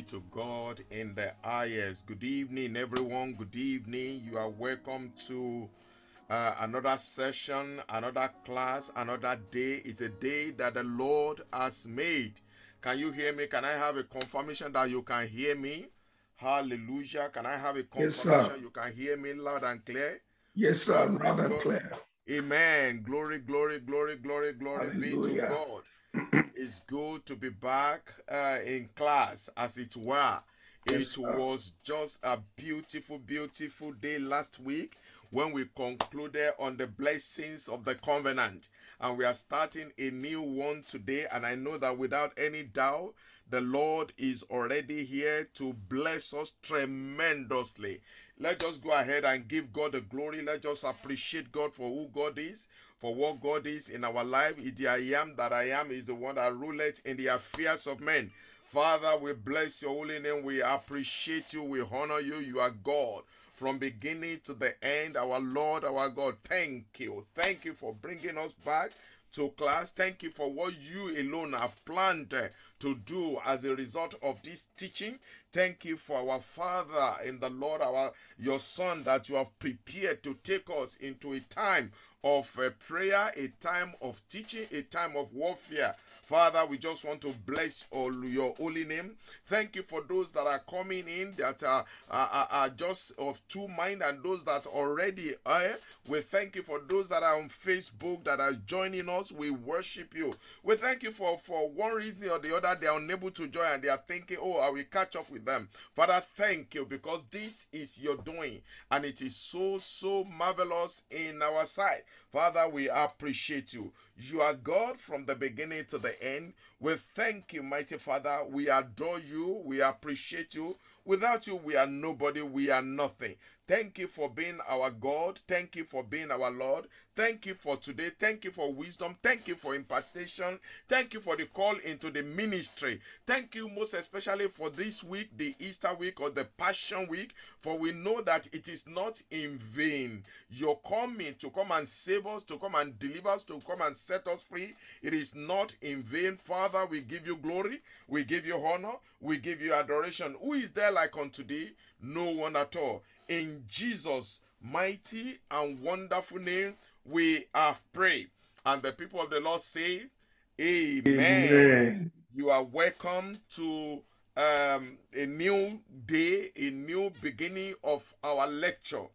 be to God in the highest. Good evening, everyone. Good evening. You are welcome to uh, another session, another class, another day. It's a day that the Lord has made. Can you hear me? Can I have a confirmation that you can hear me? Hallelujah. Can I have a Yes, confirmation sir. you can hear me loud and clear? Yes, sir. Loud and clear. Amen. Glory, glory, glory, glory, glory be to God. It's good to be back uh, in class, as it were. It was just a beautiful, beautiful day last week when we concluded on the blessings of the covenant. And we are starting a new one today. And I know that without any doubt, the Lord is already here to bless us tremendously. Let's just go ahead and give God the glory. Let's just appreciate God for who God is, for what God is in our life. The I am that I am is the one that ruleth in the affairs of men. Father, we bless your holy name. We appreciate you. We honor you. You are God from beginning to the end. Our Lord, our God, thank you. Thank you for bringing us back to class. Thank you for what you alone have planned uh, to do as a result of this teaching. Thank you for our Father in the Lord, our your Son, that you have prepared to take us into a time of uh, prayer, a time of teaching, a time of warfare. Father, we just want to bless all your holy name. Thank you for those that are coming in that are, are, are- just of two mind and those that already are. We thank you for those that are on Facebook that are joining us. We worship you. We thank you for, for one reason or the other, they are unable to join and they are thinking, oh, I will catch up with them. Father, thank you because this is your doing and it is so, so marvelous in our sight. Father, we appreciate you. You are God from the beginning to the end. We thank you, mighty Father. We adore you. We appreciate you. Without you, we are nobody. We are nothing. Thank you for being our God. Thank you for being our Lord. Thank you for today. Thank you for wisdom. Thank you for impartation. Thank you for the call into the ministry. Thank you most especially for this week, the Easter week or the Passion week, for we know that it is not in vain. You're coming to come and save us, to come and deliver us, to come and set us free. It is not in vain. Father, we give you glory, we give you honor, we give you adoration. Who is there like unto thee? No one at all. In Jesus' mighty and wonderful name, we have prayed. And the people of the Lord say, Amen. Amen. You are welcome to um, a new day, a new beginning of our lecture.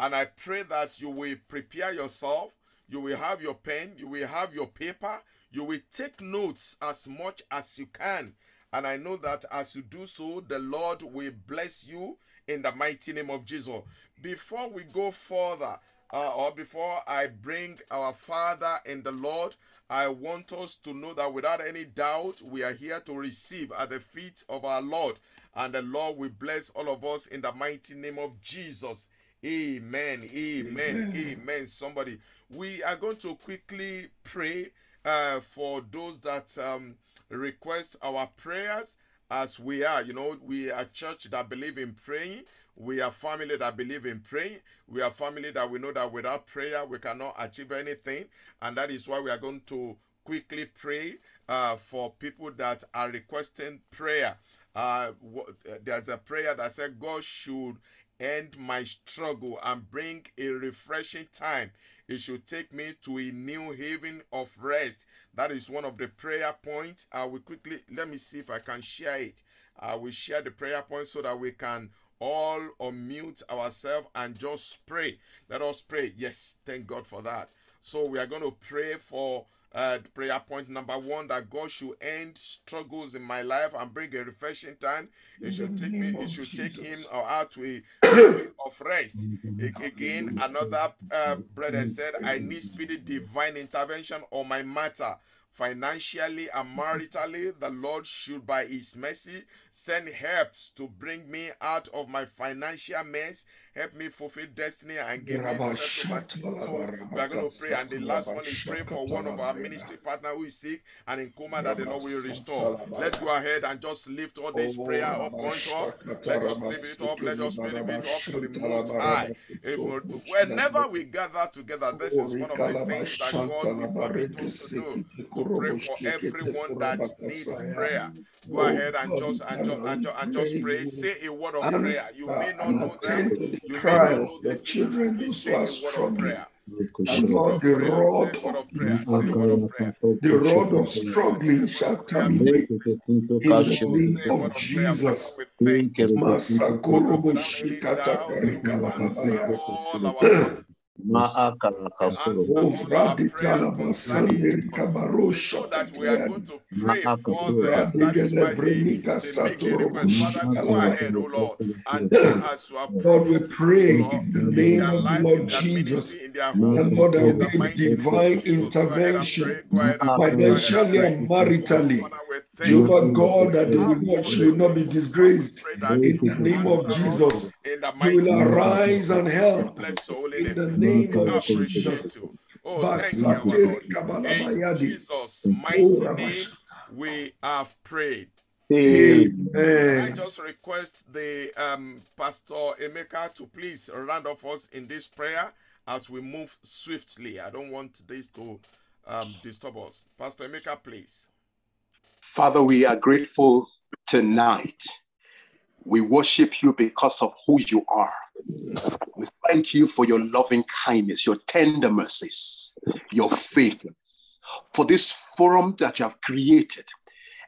And I pray that you will prepare yourself, you will have your pen, you will have your paper, you will take notes as much as you can. And I know that as you do so, the Lord will bless you in the mighty name of Jesus. Before we go further, uh, or before I bring our Father in the Lord, I want us to know that without any doubt, we are here to receive at the feet of our Lord. And the Lord will bless all of us in the mighty name of Jesus. Amen. Amen. Amen. Amen. Somebody, we are going to quickly pray uh, for those that um, request our prayers as we are. You know, we are church that believe in praying. We are family that believe in praying. We are family that we know that without prayer we cannot achieve anything, and that is why we are going to quickly pray uh, for people that are requesting prayer. Uh, uh, there's a prayer that said God should end my struggle and bring a refreshing time. It should take me to a new haven of rest. That is one of the prayer points. I will quickly let me see if I can share it. I will share the prayer point so that we can all unmute ourselves and just pray. Let us pray. Yes, thank God for that. So we are going to pray for uh, prayer point number one that God should end struggles in my life and bring a refreshing time. It should take me. It should take him or her to a of rest. Again, another uh, brother said, I need speedy divine intervention on my matter. Financially and maritally, the Lord should, by His mercy, send helps to bring me out of my financial mess, help me fulfill destiny, and give me settlement. So we are going to pray, and the last one is pray for one of our ministry partner who is sick and in coma that the Lord will restore. Let's go ahead and just lift all this prayer up unto us. Let us lift it up. Let us lift it up to the Most High. Whenever we gather together, this is one of the things that God will permit us to do to pray for everyone that needs prayer. Go ahead and just and just and just, and just pray. Say a word of prayer. You may not know them. You may not know the children who are struggling. prayer. And Lord, the rod Say a word of of prayer. Say a infamy, word of prayer. the rod of struggling shall terminate in the name say a word of. Jesus. Father, we thank you. Masakorobo shikata you will answer karikalabaya. all our prayers. Answer all our prayers Radikala concerning Masanderi us. Kabaro We know that we are going Shakatayani. to pray for them. That is Radigele why they, Vrenika they make a Satorobo request. Father, go Shikalaba. ahead, O Lord, and do as you have Lord, we promised to do, pray O Lord, in the in name their of the life, in Lord their Jesus. ministry, in their home. And Lord, there will In the be mighty name of divine Jesus, go ahead and pray. intervention Go ahead and pray. Go ahead and financially pray. and maritally. Jehovah. God, that We they will not, she will not be reasons, and we disgraced. In the name of Jesus, you will arise and help. bless your holy In the name of Jesus. Oh, thank you, Lord. In Jesus' mighty name, we have prayed. Can I just request the um, Pastor Emeka to please round off us in this prayer as we move swiftly? I don't want this to um, disturb us. Pastor Emeka, please. Father, we are grateful tonight. We worship you because of who you are. We thank you for your loving kindness, your tender mercies, your faithfulness, for this forum that you have created,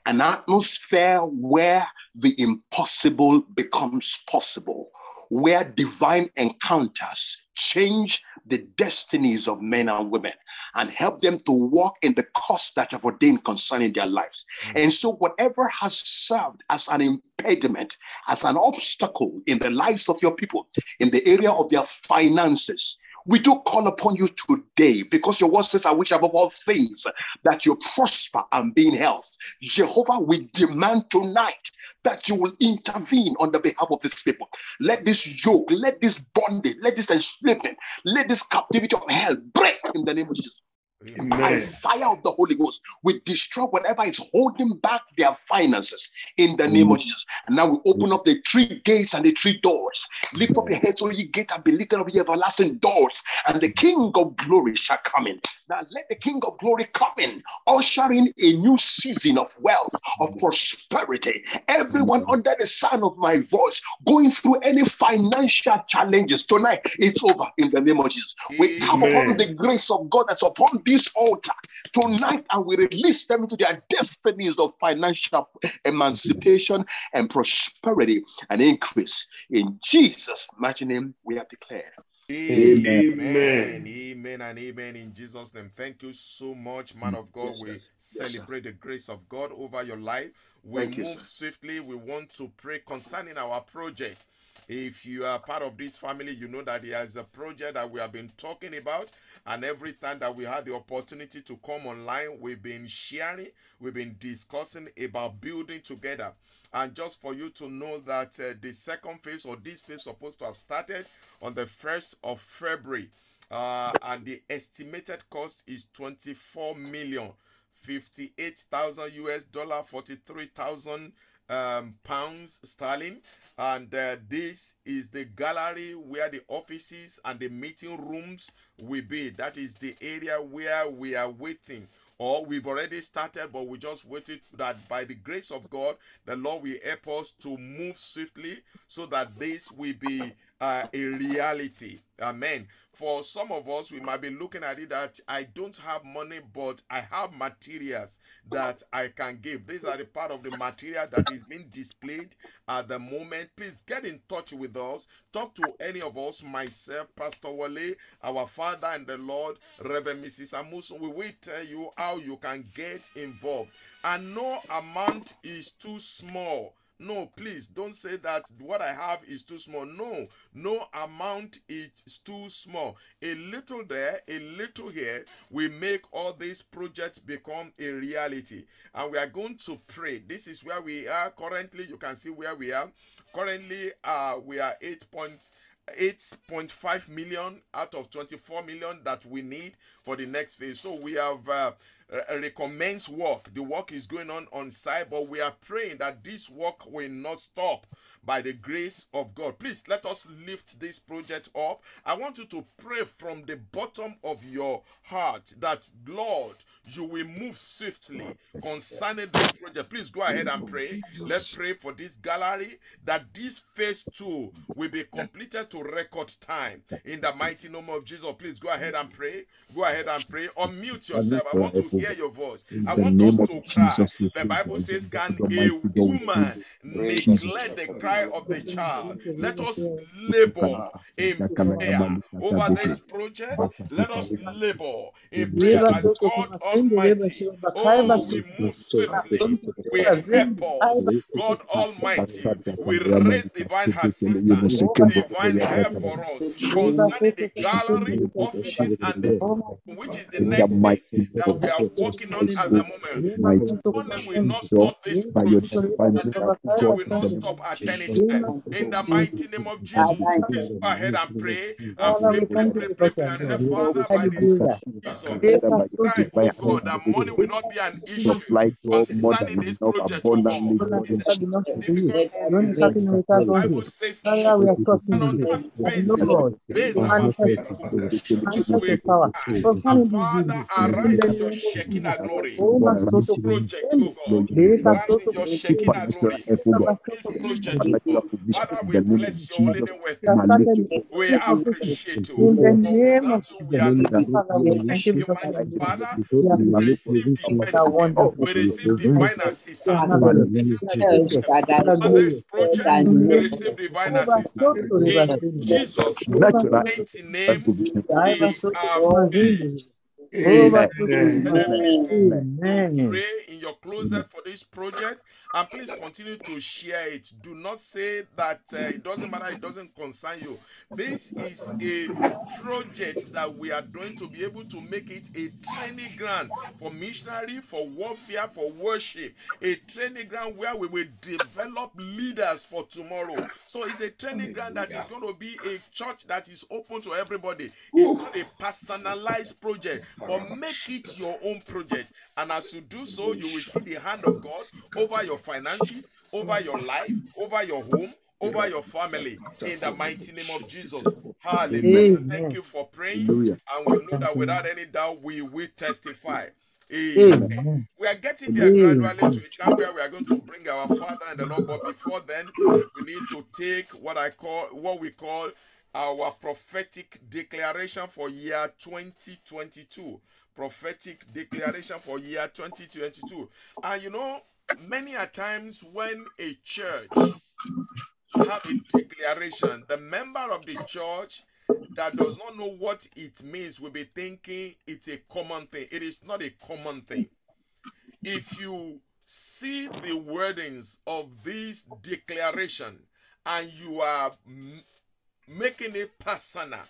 an atmosphere where the impossible becomes possible, where divine encounters change the destinies of men and women and help them to walk in the course that you have ordained concerning their lives. Mm. And so, whatever has served as an impediment, as an obstacle in the lives of your people, in the area of their finances, we do call upon you today because your word says, I wish above all things that you prosper and be in health. Jehovah, we demand tonight that you will intervene on the behalf of these people. Let this yoke, let this bondage, let this enslavement, let this captivity of hell break in the name of Jesus. By fire of the Holy Ghost, we destroy whatever is holding back their finances in the name of Jesus. And now we open up the three gates and the three doors. Lift up your heads, O ye gate, and be lifted up, ye everlasting doors, and the King of glory shall come in. Now let the King of glory come in, ushering a new season of wealth, of prosperity. Everyone under the sound of my voice going through any financial challenges tonight, it's over in the name of Jesus. We come upon the grace of God that's upon this altar tonight and we release them into their destinies of financial emancipation and prosperity and increase. In Jesus' mighty name, we have declared. Amen. Amen. Amen and amen in Jesus' name. Thank you so much, man of God. Yes, We sir. sir. celebrate the grace of God over your life. We Thank move sir. swiftly. We want to pray concerning our project. If you are part of this family, you know that there is a project that we have been talking about. And every time that we had the opportunity to come online, we've been sharing, we've been discussing about building together. And just for you to know that uh, the second phase or this phase supposed to have started on the 1st of February. Uh, and the estimated cost is 24 million 58,000 US dollar 43,000 um, pounds sterling. And uh, this is the gallery where the offices and the meeting rooms will be. That is the area where we are waiting. Or we've already started but we just waited that by the grace of god the lord will help us to move swiftly so that this will be uh, a reality. Amen. For some of us we might be looking at it that i don't have money but i have materials that i can give. These are the part of the material that is being displayed at the moment. Please get in touch with us. Talk to any of us myself pastor wale our father and the lord reverend mrs amuso we will tell you how you can get involved. And no amount is too small no, please don't say that what I have is too small. No, no amount is too small. A little there, a little here, we make all these projects become a reality. And we are going to pray. This is where we are currently. You can see where we are. Currently, uh, we are 8 point. 8.5 million out of 24 million that we need for the next phase. So we have uh, uh, recommends work. The work is going on on site, but we are praying that this work will not stop by the grace of God. Please let us lift this project up. I want you to pray from the bottom of your heart that, Lord, you will move swiftly concerning this project. Please go ahead and pray. Let's pray for this gallery that this phase two will be completed to record time in the mighty name of Jesus. Please go ahead and pray. Go ahead and pray. Unmute yourself. I want to hear your voice. I want us to cry. The Bible says, Can a woman neglect the cry of the child? Let us labor in prayer over this project. Let us labor in prayer that God Almighty, oh, we move swiftly. We help. God Almighty, we raise divine assistance, divine help for us concerning the gallery, offices, and the which is the next thing that we are working on at the moment. Only will not stop this project, and the project will not stop at any step. In the mighty name of Jesus, please go ahead and pray and pray, pray, pray, pray, pray, and say, Father, by the Jesus, cry, oh God, that money will not be an issue concerning this project, oh God. It's a difficult Bible says, cannot put base, base our faith. Father, arise in your Shekinah glory. This project, oh God. Arise in your Shekinah glory. This project, Father, we bless your holy name. We appreciate you. In the name of Jesus, thank you, mighty Father. We receive divine, we receive divine assistance. We receive divine for this project. We receive divine assistance. In Jesus' mighty name, we are prayed. Amen. Pray in your closet for this project and please continue to share it. Do not say that uh, it doesn't matter, it doesn't concern you. This is a project that we are going to be able to make it a training ground for missionary, for warfare, for worship, a training ground where we will develop leaders for tomorrow. So it's a training ground that is going to be a church that is open to everybody. It's not a personalized project, but make it your own project. And as you do so, you will see the hand of God over your finances, over your life, over your home, over your family in the mighty name of Jesus. Hallelujah. Amen. Thank you for praying. And we know that without any doubt, we will testify. Amen. Amen. We are getting there gradually to a time where we are going to bring our Father and the Lord. But before then, we need to take what I call what we call our prophetic declaration for year 2022. Prophetic declaration for year 2022. And you know, many a times when a church have a declaration, the member of the church that does not know what it means will be thinking it's a common thing. It is not a common thing. If you see the wordings of this declaration and you are making it personal,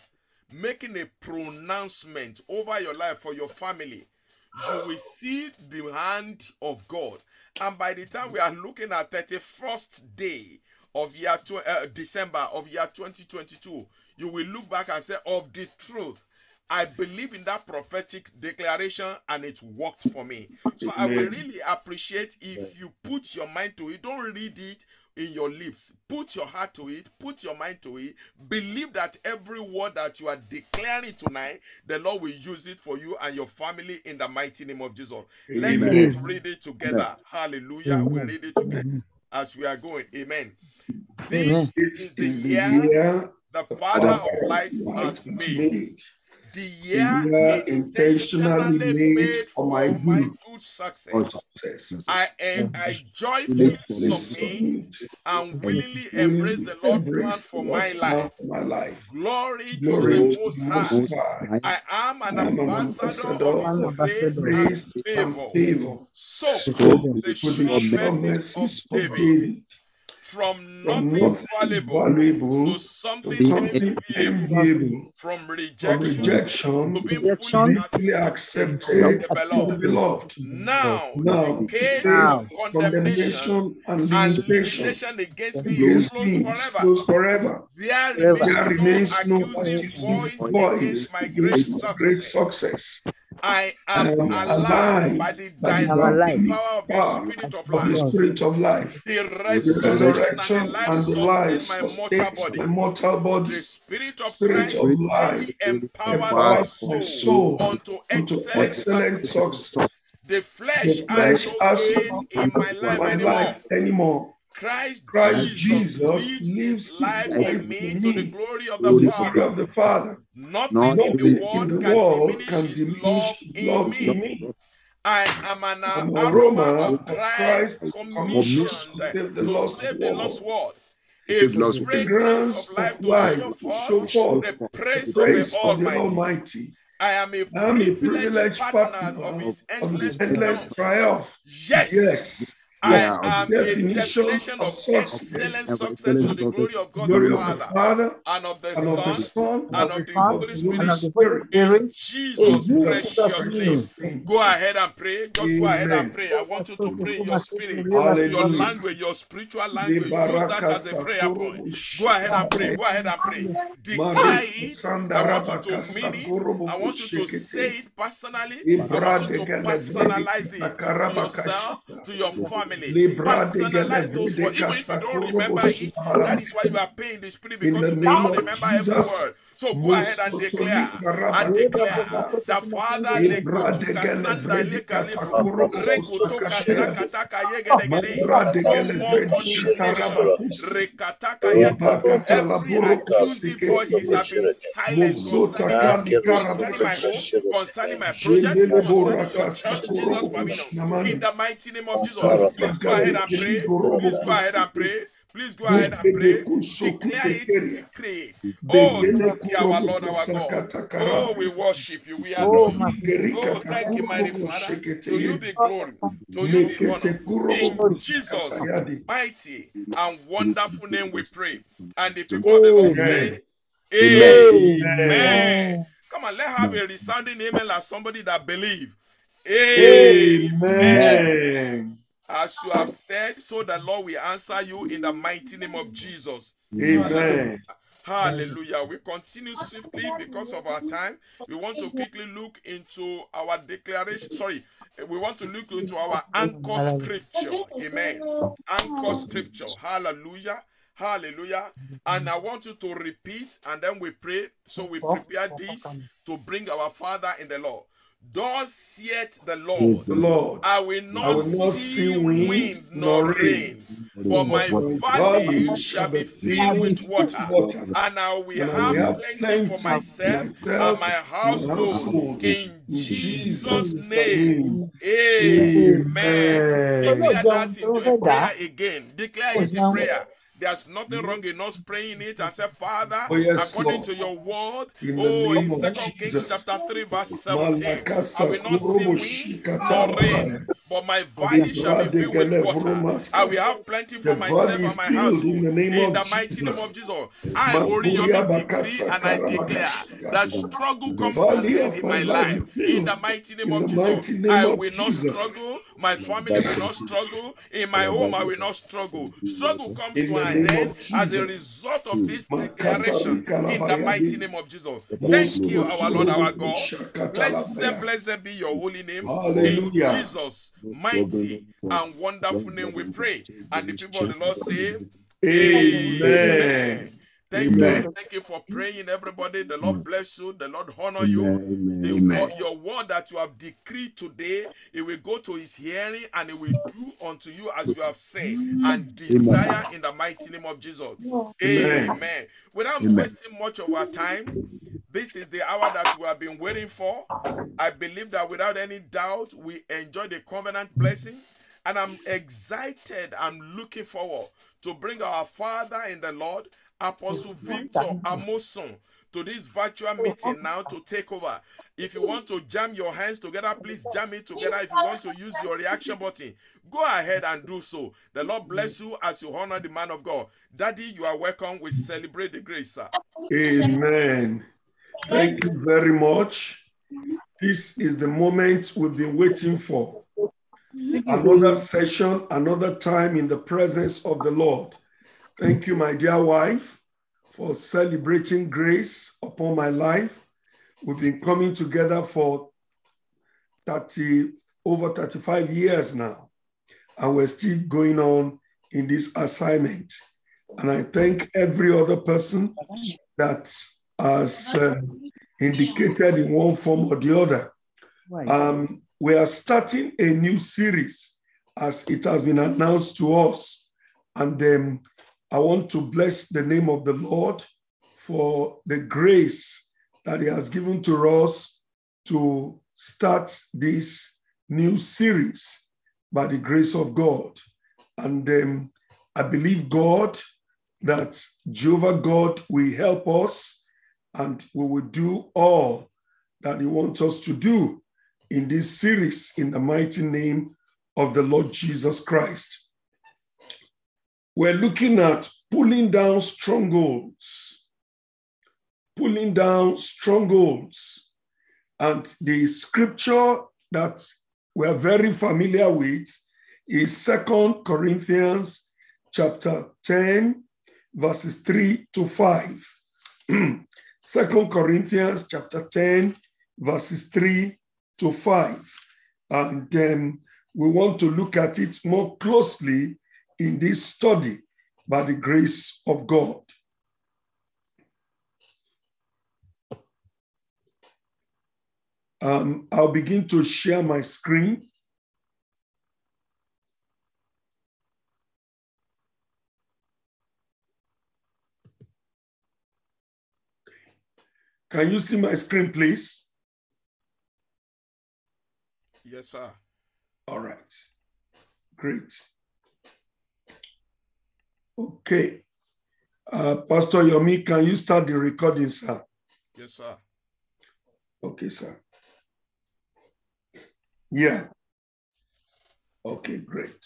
making a pronouncement over your life for your family, you will see the hand of God. And by the time we are looking at 31st day of year tw- uh, December of year 2022, you will look back and say, Of the truth, I believe in that prophetic declaration and it worked for me. So I will really appreciate if you put your mind to it. Don't read it in your lips. Put your heart to it. Put your mind to it. Believe that every word that you are declaring tonight, the Lord will use it for you and your family in the mighty name of Jesus. Let's read it together. Hallelujah. We read it together as we are going. Amen. This is the year the Father of light has made. The year year intentionally intentionally made for my my good. good success. or success. I am I joyfully submit and willingly embrace the Lord plan for my life. my life. Glory to Glory the to Most the High. Most High. I am an I am an ambassador of His grace and favor. So, the sure the mercies of David. From From nothing nothing valuable valuable to to something something enviable, enviable. from From rejection rejection to to being fully Rejection. fully accepted accepted the beloved. beloved. Now, Now, the case Now. of condemnation condemnation and and limitation limitation against me is closed forever. closed forever. There Forever. remains There no remains no accusing accusing voice voice against my great against my great success. I am alive alive by the dynamic power power of the Spirit of of the life. Spirit of life. The The resurrection and resurrection the life and the life sustain my mortal body. my mortal body. The Spirit of Spirit Christ of life empowers my soul soul unto excellent excellent success. The The flesh has flesh no gain in my life my anymore. life anymore. Christ Christ Jesus Jesus lives lives his life in me to the glory of the the glory Father. of the Father. Nothing in Nothing the in world the can world diminish can his love diminish his in love in me. me. I am an I'm aroma aroma of of Christ Christ commissioned commissioned to save the to lost save the lost world. world. A The fragrance fragrance of life of to life show to show forth forth the the praise of the praise of the Almighty. Almighty. I am a privileged privileged partner of His endless the endless triumph. triumph. Yes, Yes, I am a definition definition of of success, excellent of success to the glory of God the glory the Father Father and of the and of the Son Son and and of the the Son Holy Spirit and of the Holy Spirit. in Spirit. In Jesus' In Jesus' Jesus' precious name. Go ahead and pray. Just go ahead and pray. I want you to pray in your spirit, your language, your spiritual language. Use that as a prayer point. Go ahead and pray. Go ahead and pray. Declare Mare it. I want you to mean it. I want you to say it personally. I want you to personalize it to yourself, to your family. Gele Personalize those words. Even if you don't remember it, that is why you are paying the spirit because you not remember every word. So go ahead and declare and declare the Father lekotuka sanda leka lebro rekotoka sakataka yegedegede. no more condemnation rekataka yaka every accusing voices have been silenced concerning concerning my home concerning my project concerning your church Jesus in the mighty name of Jesus please go ahead and pray please go ahead and pray Please go ahead and pray. Declare it, decree it. Oh, thank you, our Lord, our God. Oh, we worship you. We adore you. Oh, thank you, mighty Father. To you be glory. To you be honor. In Jesus' mighty and wonderful name we pray. And the people of the Lord say, Amen. Amen. Come on, let's have a resounding amen like somebody that believe. Amen. Amen. As you have said, so the Lord will answer you in the mighty name of Jesus. Amen. Hallelujah. We continue swiftly because of our time. We want to quickly look into our declaration. Sorry, we want to look into our anchor scripture. Amen. Anchor scripture. Hallelujah. Hallelujah. And I want you to repeat and then we pray. So we prepare this to bring our Father in the Lord. Thus saith the Lord, The Lord, I will not, I will not see see wind, wind nor nor rain, but my my valley valley shall be filled with water, water, and I will and have will have plenty plenty for for myself and my and my household. household. In In Jesus' Jesus' name, name. amen. Amen. Declare that in prayer again. Declare it in prayer. There's nothing wrong in us praying it and say, Father, Oh, yes, according Lord. to your word, In oh, in name of Second Kings chapter 3, verse 17, I will not see kurobo wind nor rain, shikatarabaya. but my valley shall be filled with water. I will have plenty for myself and my household. in the name of the mighty name of Jesus, I, Oriyomi, decree and I declare that struggle comes to an end in my life. In the mighty name of Jesus, I will not struggle. My family will not struggle. In my home, I will not struggle. Struggle comes to an end as a result of this declaration. In the mighty name of Jesus. Thank you, our Lord, our God. Blessed, blessed be your holy name. In Hallelujah. Jesus' mighty and wonderful name we pray. And the people of the Lord say, Amen. Thank Amen. you. Thank you for praying, everybody. The Lord bless you. The Lord honor you. The Amen. your word that you have decreed today, it will go to his hearing and it will do unto you as you have said and desire in the mighty name of Jesus. Amen. Amen. Without Amen. wasting much of our time, this is the hour that we have been waiting for. I believe that without any doubt, we enjoy the covenant blessing. And I'm excited. I'm looking forward to bring our Father in the Lord, Apostle Victor Amoson, to this virtual meeting now to take over. If you want to jam your hands together, please jam it together. If you want to use your reaction button, go ahead and do so. The Lord bless you as you honor the man of God. Daddy, you are welcome. We celebrate the grace, sir. Amen. Thank you very much. This is the moment we've been waiting for. Another session, another time in the presence of the Lord. Thank you, my dear wife, for celebrating grace upon my life. We've been coming together for 30, over 35 years now, and we're still going on in this assignment. And I thank every other person that has uh, indicated in one form or the other. Um, we are starting a new series as it has been announced to us. And um, I want to bless the name of the Lord for the grace that He has given to us to start this new series by the grace of God. And um, I believe God that Jehovah God will help us and we will do all that He wants us to do in this series in the mighty name of the Lord Jesus Christ. We're looking at pulling down strongholds, pulling down strongholds. And the scripture that we're very familiar with is Second Corinthians chapter 10, verses 3 to 5. Second Corinthians chapter 10, verses 3 to 5. And then we want to look at it more closely in this study by the grace of God. Um, I'll begin to share my screen. Can you see my screen, please? Yes, sir. All right. Great. Okay. Uh, Pastor Yomi, can you start the recording, sir? Yes, sir. Okay, sir. Yeah. Okay, great.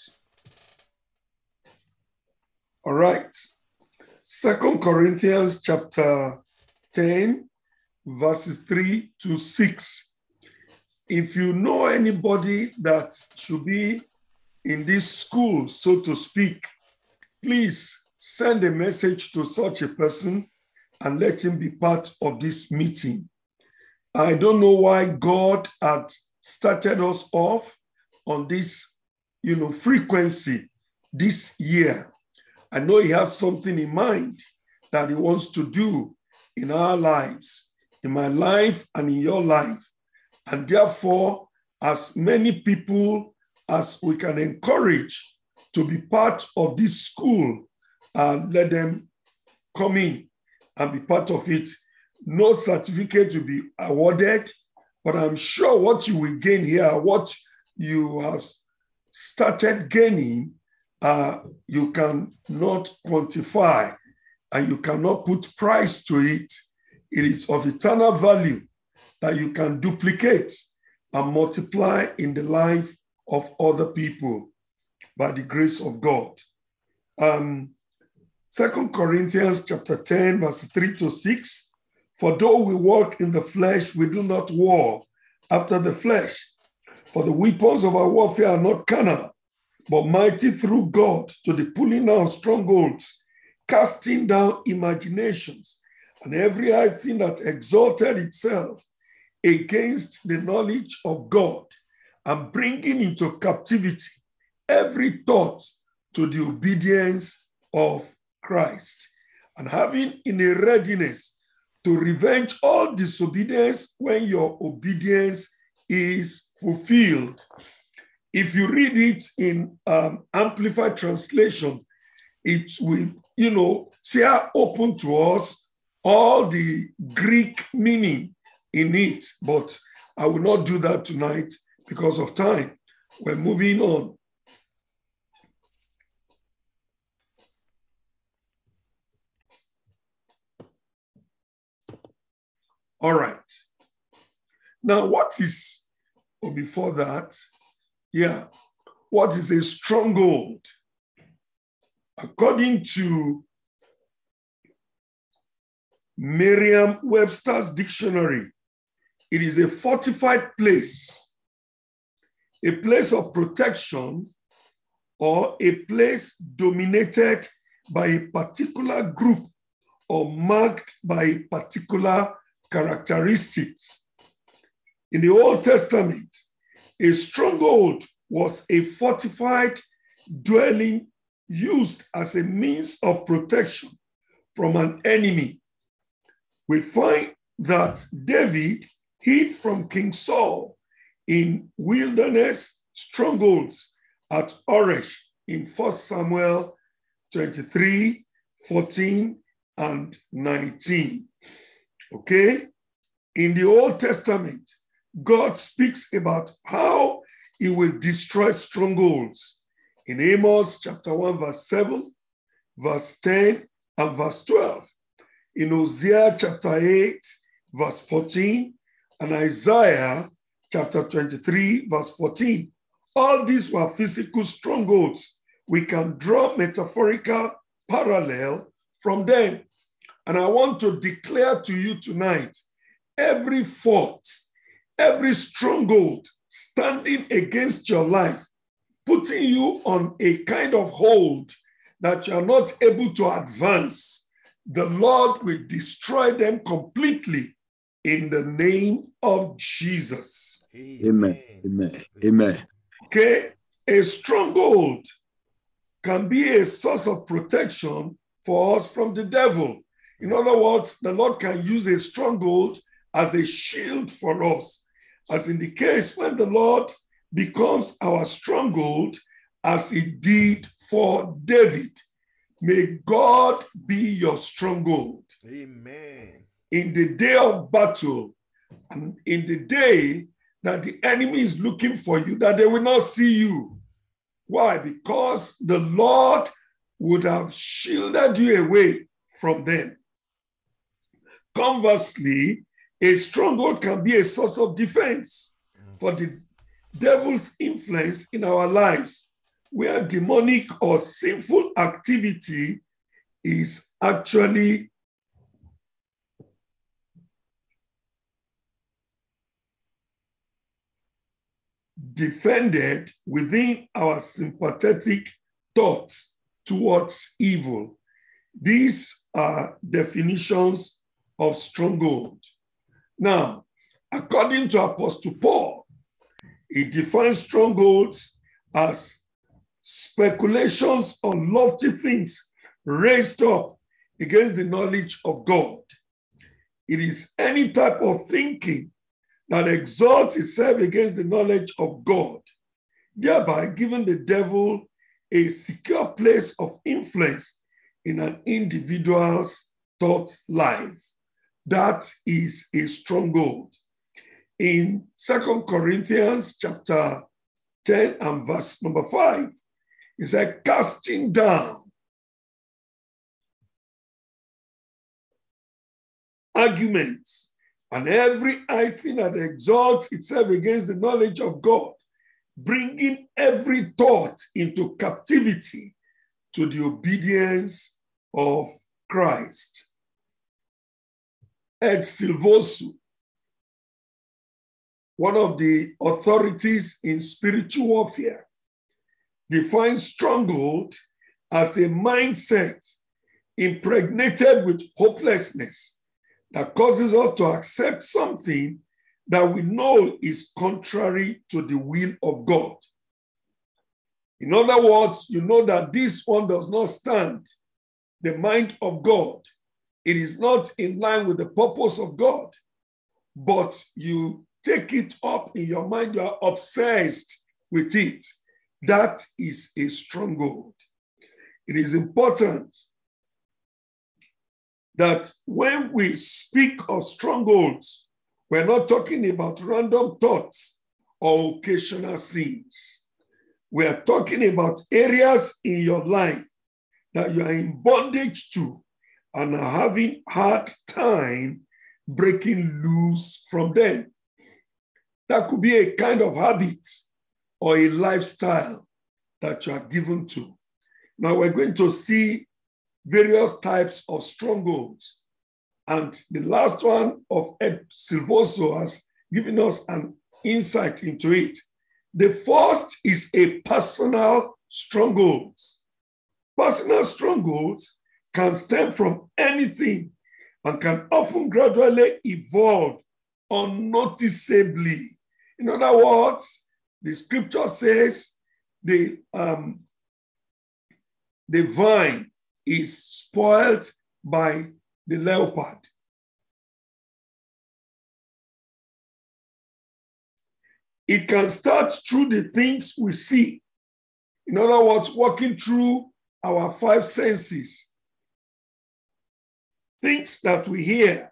All right. Second Corinthians chapter 10, verses 3 to 6. If you know anybody that should be in this school, so to speak, please send a message to such a person and let him be part of this meeting. I don't know why God had started us off on this, you know, frequency this year. I know he has something in mind that he wants to do in our lives, in my life and in your life. And therefore, as many people as we can encourage to be part of this school, uh, let them come in and be part of it. No certificate will be awarded, but I'm sure what you will gain here, what you have started gaining, uh, you cannot quantify and you cannot put price to it. It is of eternal value that you can duplicate and multiply in the life of other people by the grace of God. Um, Second Corinthians chapter 10, verse 3 to 6. For though we walk in the flesh, we do not war after the flesh. For the weapons of our warfare are not carnal, but mighty through God to the pulling down strongholds, casting down imaginations, and every high thing that exalted itself against the knowledge of God, and bringing into captivity every thought to the obedience of Christ, and having in a readiness to revenge all disobedience when your obedience is fulfilled. If you read it in um, Amplified Translation, it will, you know, tear open to us all the Greek meaning in it, but I will not do that tonight because of time. We're moving on. All right. Now, what is, or before that, yeah, what is a stronghold? According to Merriam Webster's dictionary, it is a fortified place, a place of protection, or a place dominated by a particular group or marked by particular characteristics. In the Old Testament, A stronghold was a fortified dwelling used as a means of protection from an enemy. We find that David hid from King Saul in wilderness strongholds at Horesh in 1 Samuel 23, 14, and 19. Okay? In the Old Testament, God speaks about how he will destroy strongholds. In Amos chapter 1, verse 7, verse 10, and verse 12. In Hosea chapter 8, verse 14, and Isaiah chapter 23, verse 14. All these were physical strongholds. We can draw metaphorical parallel from them. And I want to declare to you tonight every fort, every stronghold standing against your life, putting you on a kind of hold that you are not able to advance, the Lord will destroy them completely in the name of Jesus. Amen. Amen. Amen. Okay, a stronghold can be a source of protection for us from the devil. In other words, the Lord can use a stronghold as a shield for us, as in the case when the Lord becomes our stronghold, as he did for David. May God be your stronghold Amen. in the day of battle and in the day that the enemy is looking for you, that they will not see you. Why? Because the Lord would have shielded you away from them. Conversely, a stronghold can be a source of defense mm. for the devil's influence in our lives, where demonic or sinful activity is actually defended within our sympathetic thoughts towards evil. These are definitions of stronghold. Now, according to Apostle Paul, he defines strongholds as speculations on lofty things raised up against the knowledge of God. It is any type of thinking that exalts itself against the knowledge of God, thereby giving the devil a secure place of influence in an individual's thought life. That is a stronghold. In Second Corinthians chapter 10 and verse number 5, it said, casting down arguments and every thing that exalts itself against the knowledge of God, bringing every thought into captivity to the obedience of Christ. Ed Silvoso, one of the authorities in spiritual warfare, defines stronghold as a mindset impregnated with hopelessness that causes us to accept something that we know is contrary to the will of God. In other words, you know that this one does not stand the mind of God. It is not in line with the purpose of God, but you take it up in your mind, you are obsessed with it. That is a stronghold. It is important that when we speak of strongholds, we're not talking about random thoughts or occasional sins. We are talking about areas in your life that you are in bondage to and are having hard time breaking loose from them. That could be a kind of habit or a lifestyle that you are given to. Now we're going to see various types of strongholds. And the last one of Ed Silvoso has given us an insight into it. The first is a personal strongholds. Personal strongholds can stem from anything and can often gradually evolve unnoticeably. In other words, the scripture says the um, the vine is spoiled by the leopard. It can start through the things we see. In other words, walking through our five senses. Things that we hear,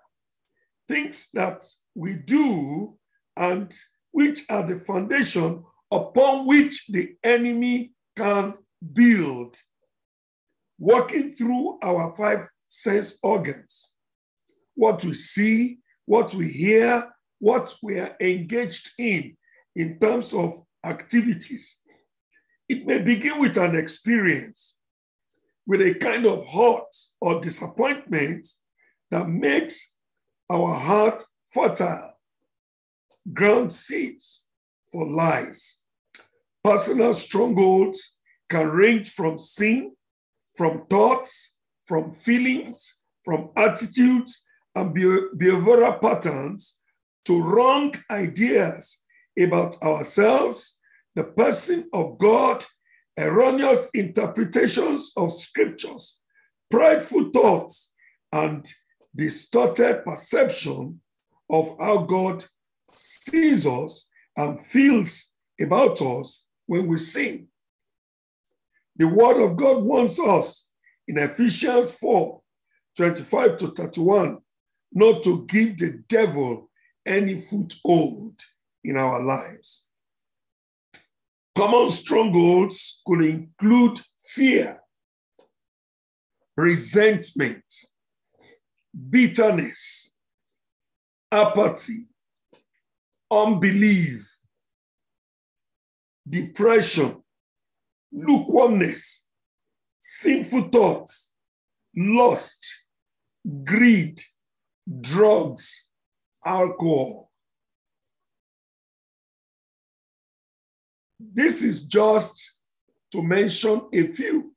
things that we do, and which are the foundation upon which the enemy can build. working through our five sense organs, what we see, what we hear, what we are engaged in, in terms of activities. It may begin with an experience, with a kind of hurt or disappointment that makes our heart fertile, ground seeds for lies. Personal strongholds can range from sin, from thoughts, from feelings, from attitudes and behavioral patterns to wrong ideas about ourselves, the person of God, erroneous interpretations of scriptures, prideful thoughts, and distorted perception of how God sees us and feels about us when we sin. The word of God warns us in Ephesians 4 25 to 31 not to give the devil any foothold in our lives. Common strongholds could include fear, resentment, bitterness, apathy, unbelief, depression, lukewarmness, sinful thoughts, lust, greed, drugs, alcohol. This is just to mention a few.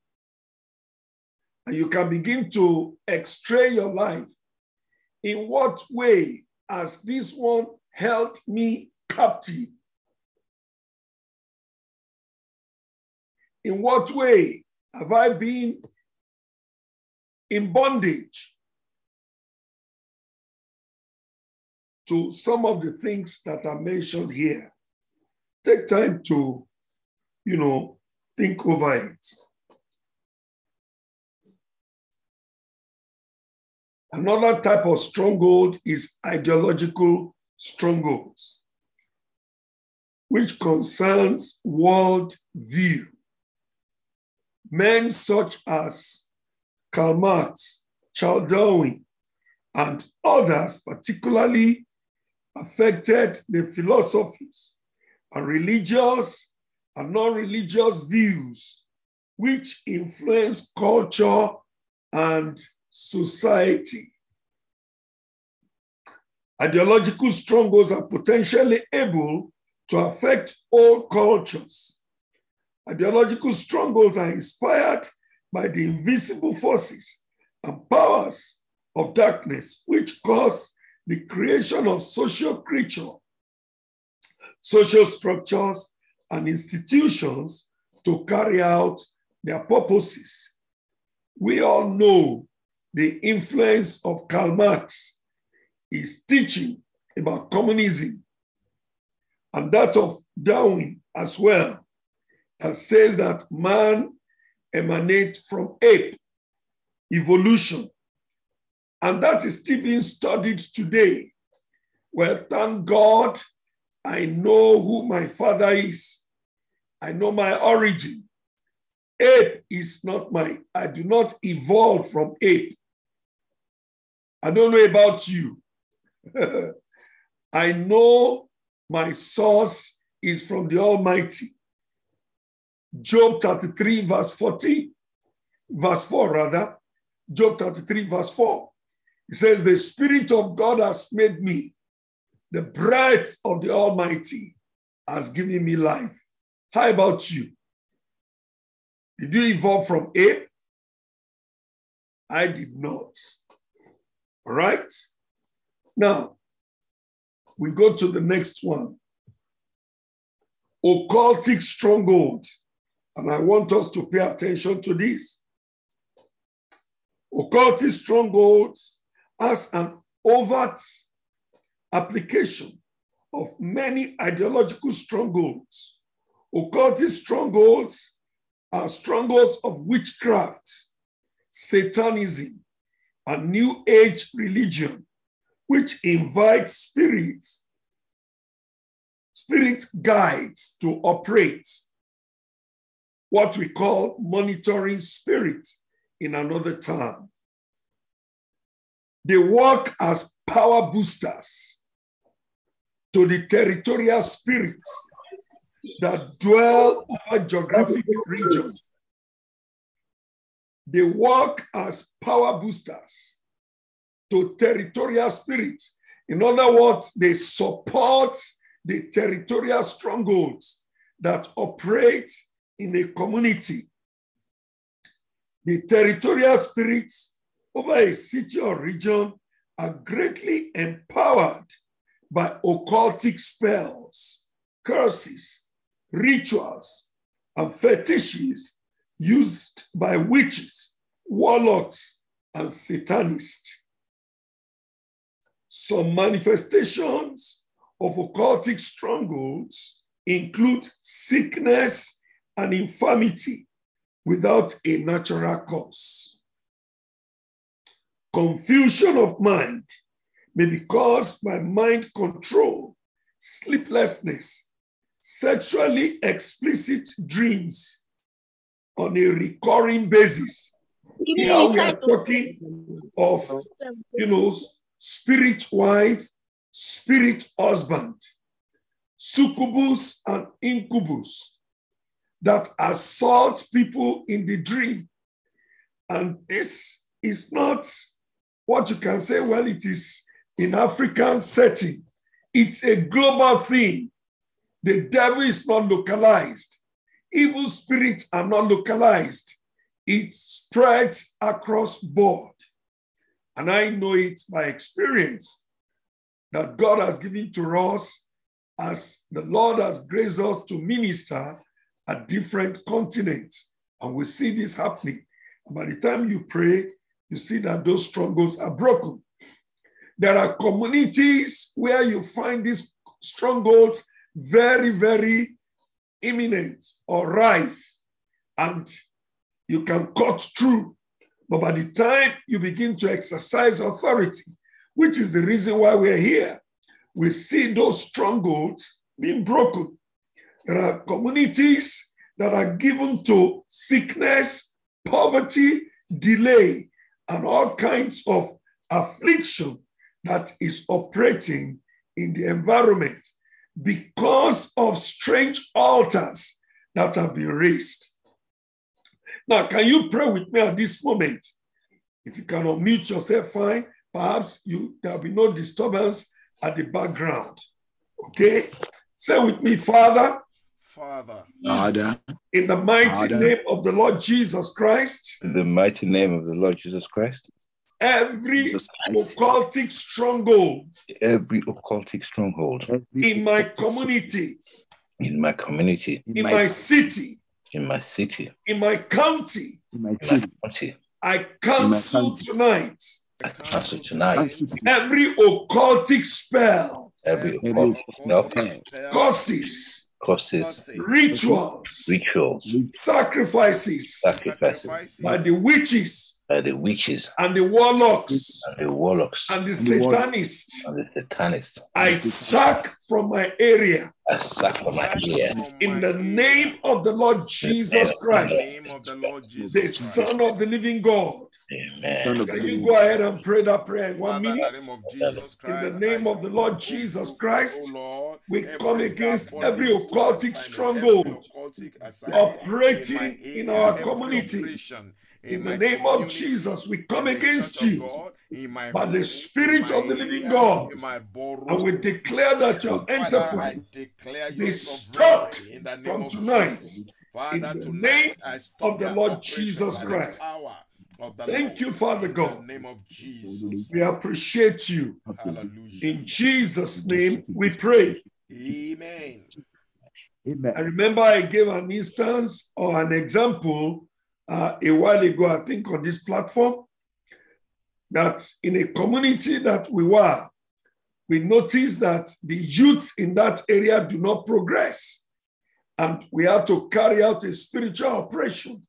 And you can begin to extray your life. In what way has this one held me captive? In what way have I been in bondage to some of the things that are mentioned here? Take time to, you know, think over it. Another type of stronghold is ideological strongholds, which concerns world view. Men such as Karl Marx, Charles Darwin, and others particularly affected the philosophies and religious and non-religious views which influence culture and society. Ideological strongholds are potentially able to affect all cultures. Ideological strongholds are inspired by the invisible forces and powers of darkness, which cause the creation of social creature, social structures, and institutions to carry out their purposes. We all know the influence of Karl Marx is teaching about communism and that of Darwin as well, that says that man emanates from ape, evolution. And that is still being studied today. Well, thank God I know who my father is. I know my origin. Ape is not my, I do not evolve from ape. I don't know about you. I know my source is from the Almighty. Job 33, verse 14, verse 4, rather. Job 33, verse 4. It says, The Spirit of God has made me. The breath of the Almighty has given me life. How about you? Did you evolve from ape? I did not. All right? Now, we go to the next one. occultic stronghold. And I want us to pay attention to this. Occultic strongholds as an overt application of many ideological strongholds. Occultic strongholds are strongholds of witchcraft, Satanism, and New Age religion, which invites spirits, spirit guides to operate what we call monitoring spirit in another term. They work as power boosters to the territorial spirits that dwell over geographic regions. They work as power boosters to territorial spirits. In other words, they support the territorial strongholds that operate in a community. The territorial spirits over a city or region are greatly empowered by occultic spells, curses, rituals, and fetishes used by witches, warlocks, and satanists. Some manifestations of occultic strongholds include sickness and infirmity without a natural cause. Confusion of mind may be caused by mind control, sleeplessness, sexually explicit dreams on a recurring basis. Here we are talking of, you know, spirit wife, spirit husband, succubus and incubus that assault people in the dream. And this is not what you can say, well, it is in African setting. It's a global thing. The devil is not localized. Evil spirits are not localized. It spreads across board. And I know it by experience that God has given to us as the Lord has graced us to minister at different continents. And we see this happening. And by the time you pray, you see that those strongholds are broken. There are communities where you find these strongholds very, very imminent or rife, and you can cut through. But by the time you begin to exercise authority, which is the reason why we're here, we see those strongholds being broken. There are communities that are given to sickness, poverty, delay, and all kinds of affliction that is operating in the environment because of strange altars that have been raised. Now, can you pray with me at this moment? If you can unmute yourself, fine. Perhaps you there'll be no disturbance at the background. Okay? Say with me, Father, Father, Father, in the mighty Father. name of the Lord Jesus Christ, In the mighty name of the Lord Jesus Christ, every Jesus Christ. occultic stronghold every occultic stronghold in my community, in my community, in my city, in my city, in my county, in my in city, country, I cancel tonight. I cancel tonight. Every occultic spell, every Every occultic spell, spell, curses, curses, rituals, rituals, sacrifices. Sacrifices. By the witches by the witches and the warlocks and the warlocks and the the satanists. and the satanists. I sack from my area I sack from my ear in the name of the Lord Jesus In Christ, the name of the Lord Jesus the Christ. Son of the living God. Amen. Can you go ahead and pray that prayer in one Father, in the minute? name of Jesus In Christ, the name of the Lord Jesus Christ, we come against every occultic stronghold every occultic assignment operating in our community. In the name of Jesus, we come against you God, by the Spirit of the living God. in my borough, and we declare that your enterprise your stopped sovereignty in the name from tonight. In the name of the Lord Jesus Christ. of the Thank you, Father God. in the name of Jesus. We appreciate you. Hallelujah. In Jesus' name we pray. Amen. Amen. I remember I gave an instance or an example uh, a while ago, I think, on this platform, that in a community that we were, we noticed that the youth in that area do not progress. And we had to carry out a spiritual operation.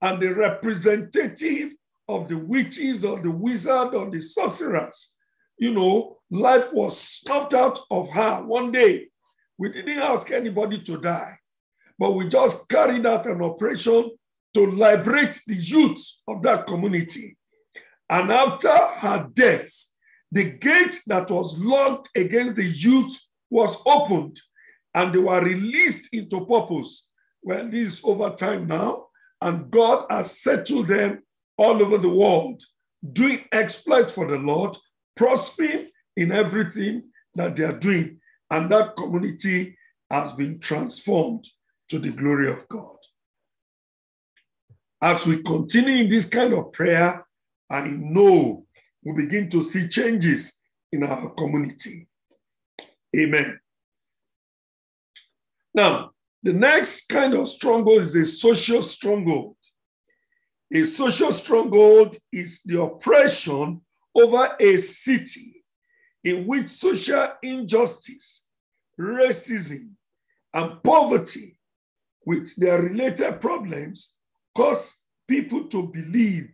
And the representative of the witches or the wizard or the sorcerers, you know, life was snuffed out of her one day. We didn't ask anybody to die, but we just carried out an operation to liberate the youth of that community. And after her death, the gate that was locked against the youth was opened and they were released into purpose. Well, this is over time now, and God has settled them all over the world, doing exploits for the Lord, prospering in everything that they are doing. And that community has been transformed to the glory of God. As we continue in this kind of prayer, I know we begin to see changes in our community. Amen. Now, the next kind of stronghold is a social stronghold. A social stronghold is the oppression over a city in which social injustice, racism, and poverty with their related problems cause people to believe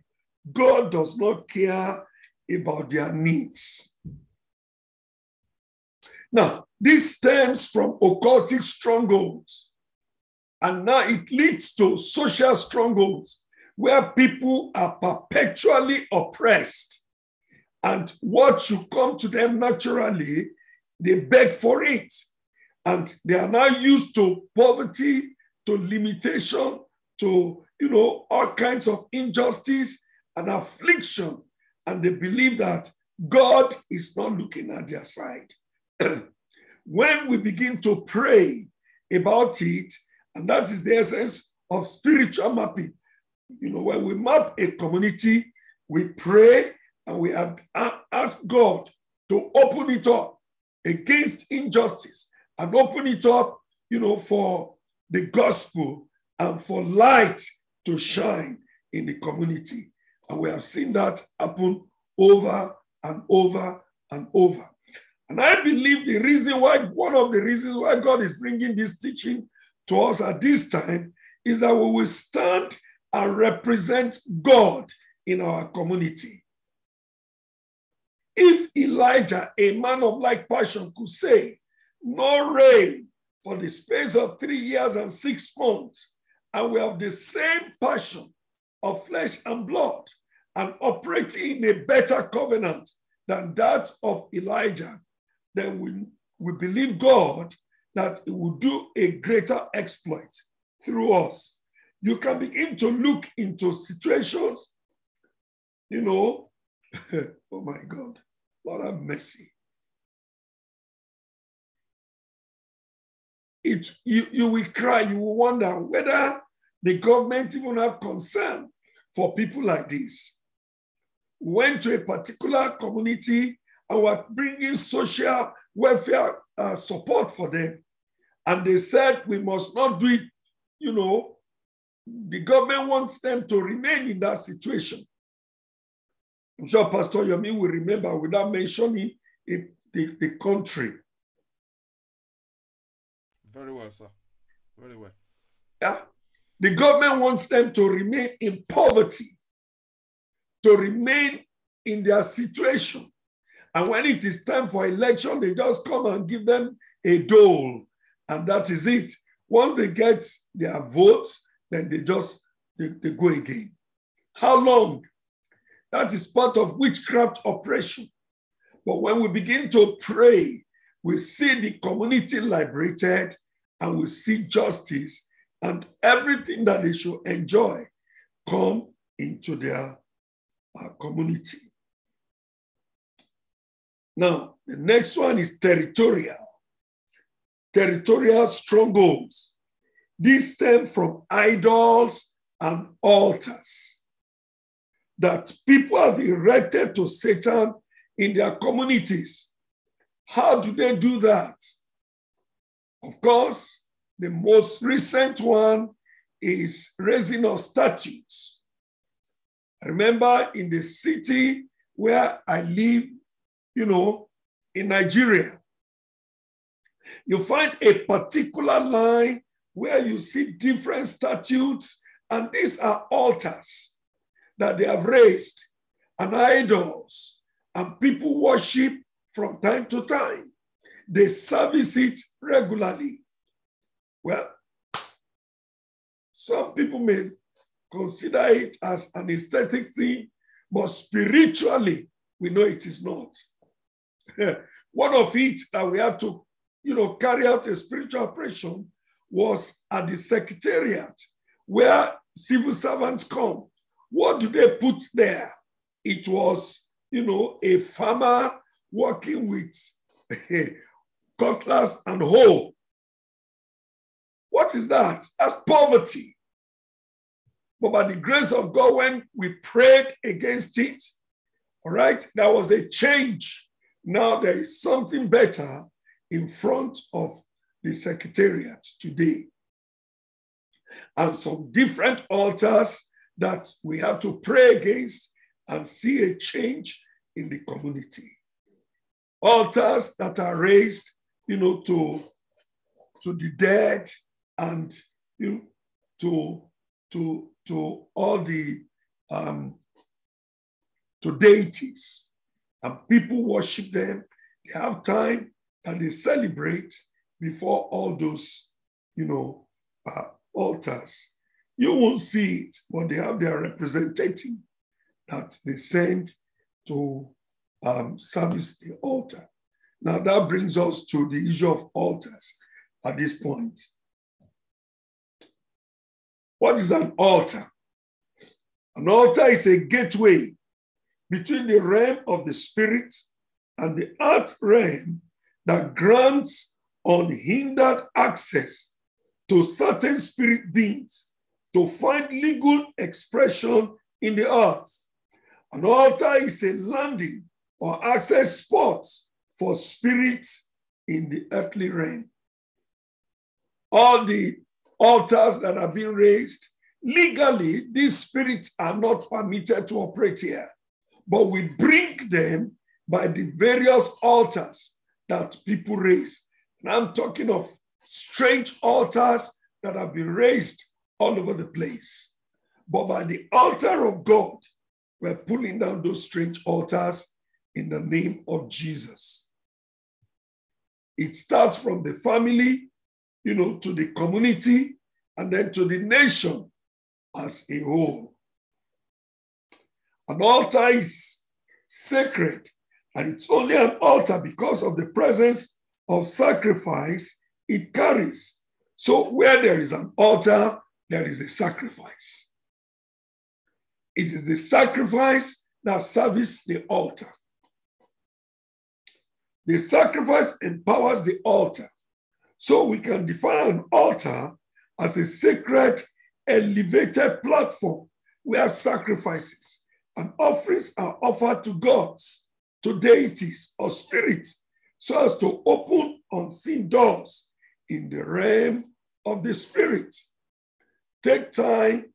God does not care about their needs. Now, this stems from occultic strongholds, and now it leads to social strongholds where people are perpetually oppressed. And what should come to them naturally, they beg for it. And they are now used to poverty, to limitation, to you know, all kinds of injustice and affliction. And they believe that God is not looking at their side. when we begin to pray about it, and that is the essence of spiritual mapping. You know, when we map a community, we pray and we ask God to open it up against injustice and open it up, you know, for the gospel and for light to shine in the community. And we have seen that happen over and over and over. And I believe the reason why, one of the reasons why God is bringing this teaching to us at this time is that we will stand and represent God in our community. If Elijah, a man of like passion, could say, No rain for the space of three years and six months, and we have the same passion of flesh and blood and operating in a better covenant than that of Elijah, then we, we believe God that He will do a greater exploit through us. You can begin to look into situations, you know, oh my God, Lord have mercy. It, you, you will cry, you will wonder whether the government even have concern for people like this. Went to a particular community and were bringing social welfare uh, support for them. And they said, we must not do it, you know, the government wants them to remain in that situation. I'm sure Pastor Yomi will remember without mentioning it, the, the country. Very well, sir. Very well. Yeah. The government wants them to remain in poverty, to remain in their situation. And when it is time for election, they just come and give them a dole. And that is it. Once they get their votes, then they just they, they go again. How long? That is part of witchcraft oppression. But when we begin to pray, we see the community liberated and we see justice and everything that they should enjoy come into their uh, community. Now, the next one is territorial. Territorial strongholds. These stem from idols and altars that people have erected to Satan in their communities. How do they do that? Of course, The most recent one is raising of statutes. I remember in the city where I live, you know, in Nigeria, you find a particular line where you see different statutes, and these are altars that they have raised and idols, and people worship from time to time. They service it regularly. Well, some people may consider it as an aesthetic thing, but spiritually, we know it is not. One of it that we had to, you know, carry out a spiritual operation was at the secretariat, where civil servants come. What do they put there? It was, you know, a farmer working with cutlass and hoe. What is that? That's poverty. But by the grace of God, when we prayed against it, all right, there was a change. Now there is something better in front of the secretariat today. And some different altars that we have to pray against and see a change in the community. Altars that are raised, you know, to, to the dead and you know, to, to, to all the um, to deities. And people worship them. They have time and they celebrate before all those, you know, uh, altars. You won't see it, but they have their representative that they send to um, service the altar. Now that brings us to the issue of altars at this point. What is an altar? An altar is a gateway between the realm of the spirit and the earth realm that grants unhindered access to certain spirit beings to find legal expression in the earth. An altar is a landing or access spot for spirits in the earthly realm. All the altars that have been raised, legally, these spirits are not permitted to operate here, but we bring them by the various altars that people raise. And I'm talking of strange altars that have been raised all over the place. But by the altar of God, we're pulling down those strange altars in the name of Jesus. It starts from the family, you know, to the community, and then to the nation as a whole. An altar is sacred, and it's only an altar because of the presence of sacrifice it carries. So, where there is an altar, there is a sacrifice. It is the sacrifice that serves the altar. The sacrifice empowers the altar. So we can define an altar as a sacred, elevated platform where sacrifices and offerings are offered to gods, to deities, or spirits, so as to open unseen doors in the realm of the spirit. Take time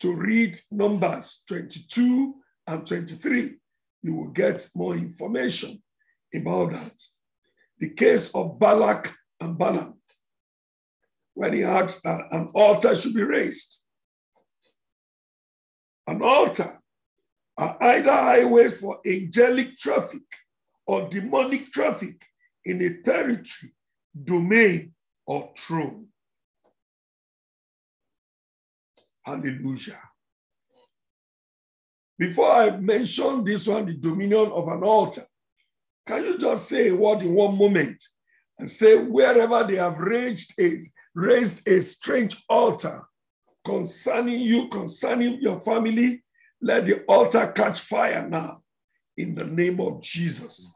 to read Numbers 22 and 23. You will get more information about that. The case of Balak and Balaam, when he asked that an altar should be raised. An altar are either highways for angelic traffic or demonic traffic in a territory, domain, or throne. Hallelujah. Before I mention this one, the dominion of an altar, can you just say a word in one moment and say wherever they have raised a, raised a strange altar concerning you, concerning your family, let the altar catch fire now in the name of Jesus.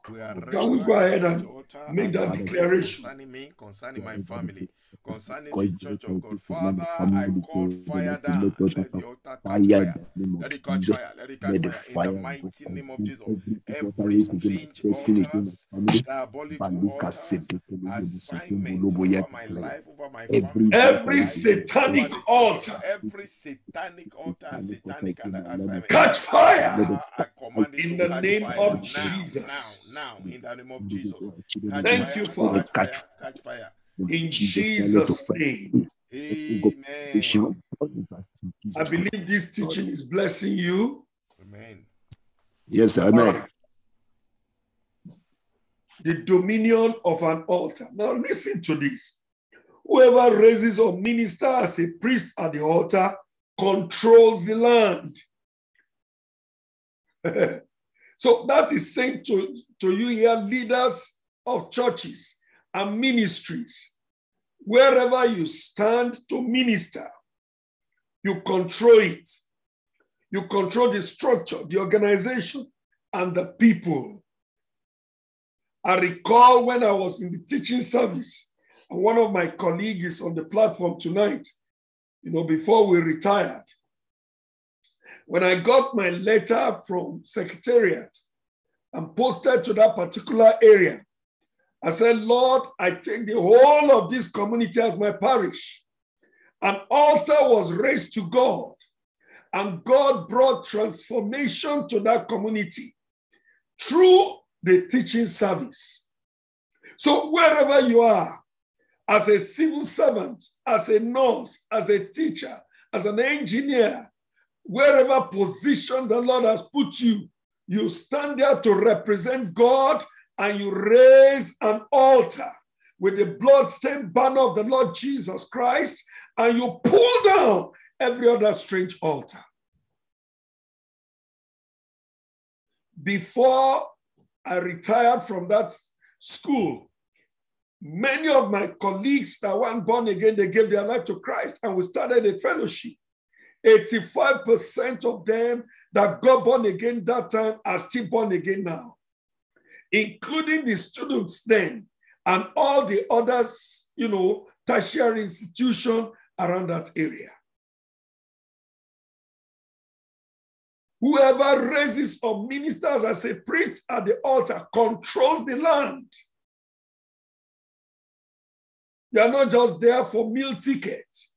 Can we go ahead and altar make that declaration? Concerning me, concerning my family. concerning the church of God. Father, I call fire down. let us Let have the altar catch fire in fire. the name of Let it catch Jesus. fire. Let it catch fire in the mighty name of Jesus. every evil Every raised against strange my destiny, against altars, diabolical altars, sete kele bobo sete assignment over my life, over my Every family, over evil my Every satanic over the church of altar. Every satanic altar satanic altar satanic in my life, assignment. catch fire let it I command it in the name of now, now, Jesus. now, in the name of Jesus. It Thank you, catch Father. catch fire, catch fire. In Jesus, let it Jesus' fire. name. Amen. of God in Jesus' I believe this teaching is blessing you. Amen. Yes, amen. The dominion of an altar. Now, listen to this. Whoever raises or ministers as a priest at the altar controls the land. so that is saying to, to you here, leaders of churches and ministries, wherever you stand to minister, you control it. You control the structure, the organization, and the people. I recall when I was in the teaching service, and one of my colleagues on the platform tonight, you know, before we retired. When I got my letter from Secretariat and posted to that particular area, I said, Lord, I take the whole of this community as my parish. An altar was raised to God, and God brought transformation to that community through the teaching service. So, wherever you are, as a civil servant, as a nurse, as a teacher, as an engineer, wherever position the Lord has put you, you stand there to represent God and you raise an altar with the bloodstained banner of the Lord Jesus Christ and you pull down every other strange altar. Before I retired from that school, many of my colleagues that weren't born again, they gave their life to Christ and we started a fellowship. 85% of them that got born again that time are still born again now, including the students then and all the others, you know, tertiary institution around that area. Whoever raises or ministers as a priest at the altar controls the land. You are not just there for meal tickets.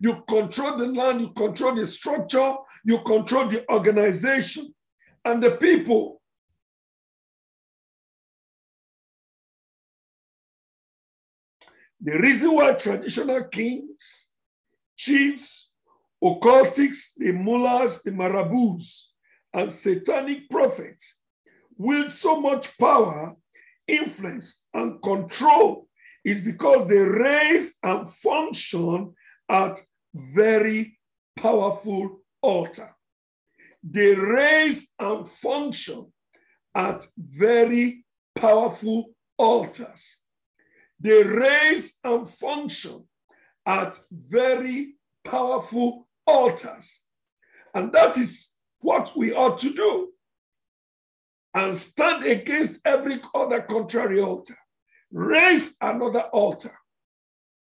You control the land, you control the structure, you control the organization and the people. The reason why traditional kings, chiefs, occultics, the mullahs, the marabouts, and satanic prophets wield so much power, influence, and control is because they raise and function at very powerful altar. They raise and function at very powerful altars. They raise and function at very powerful altars. And that is what we ought to do. And stand against every other contrary altar. Raise another altar.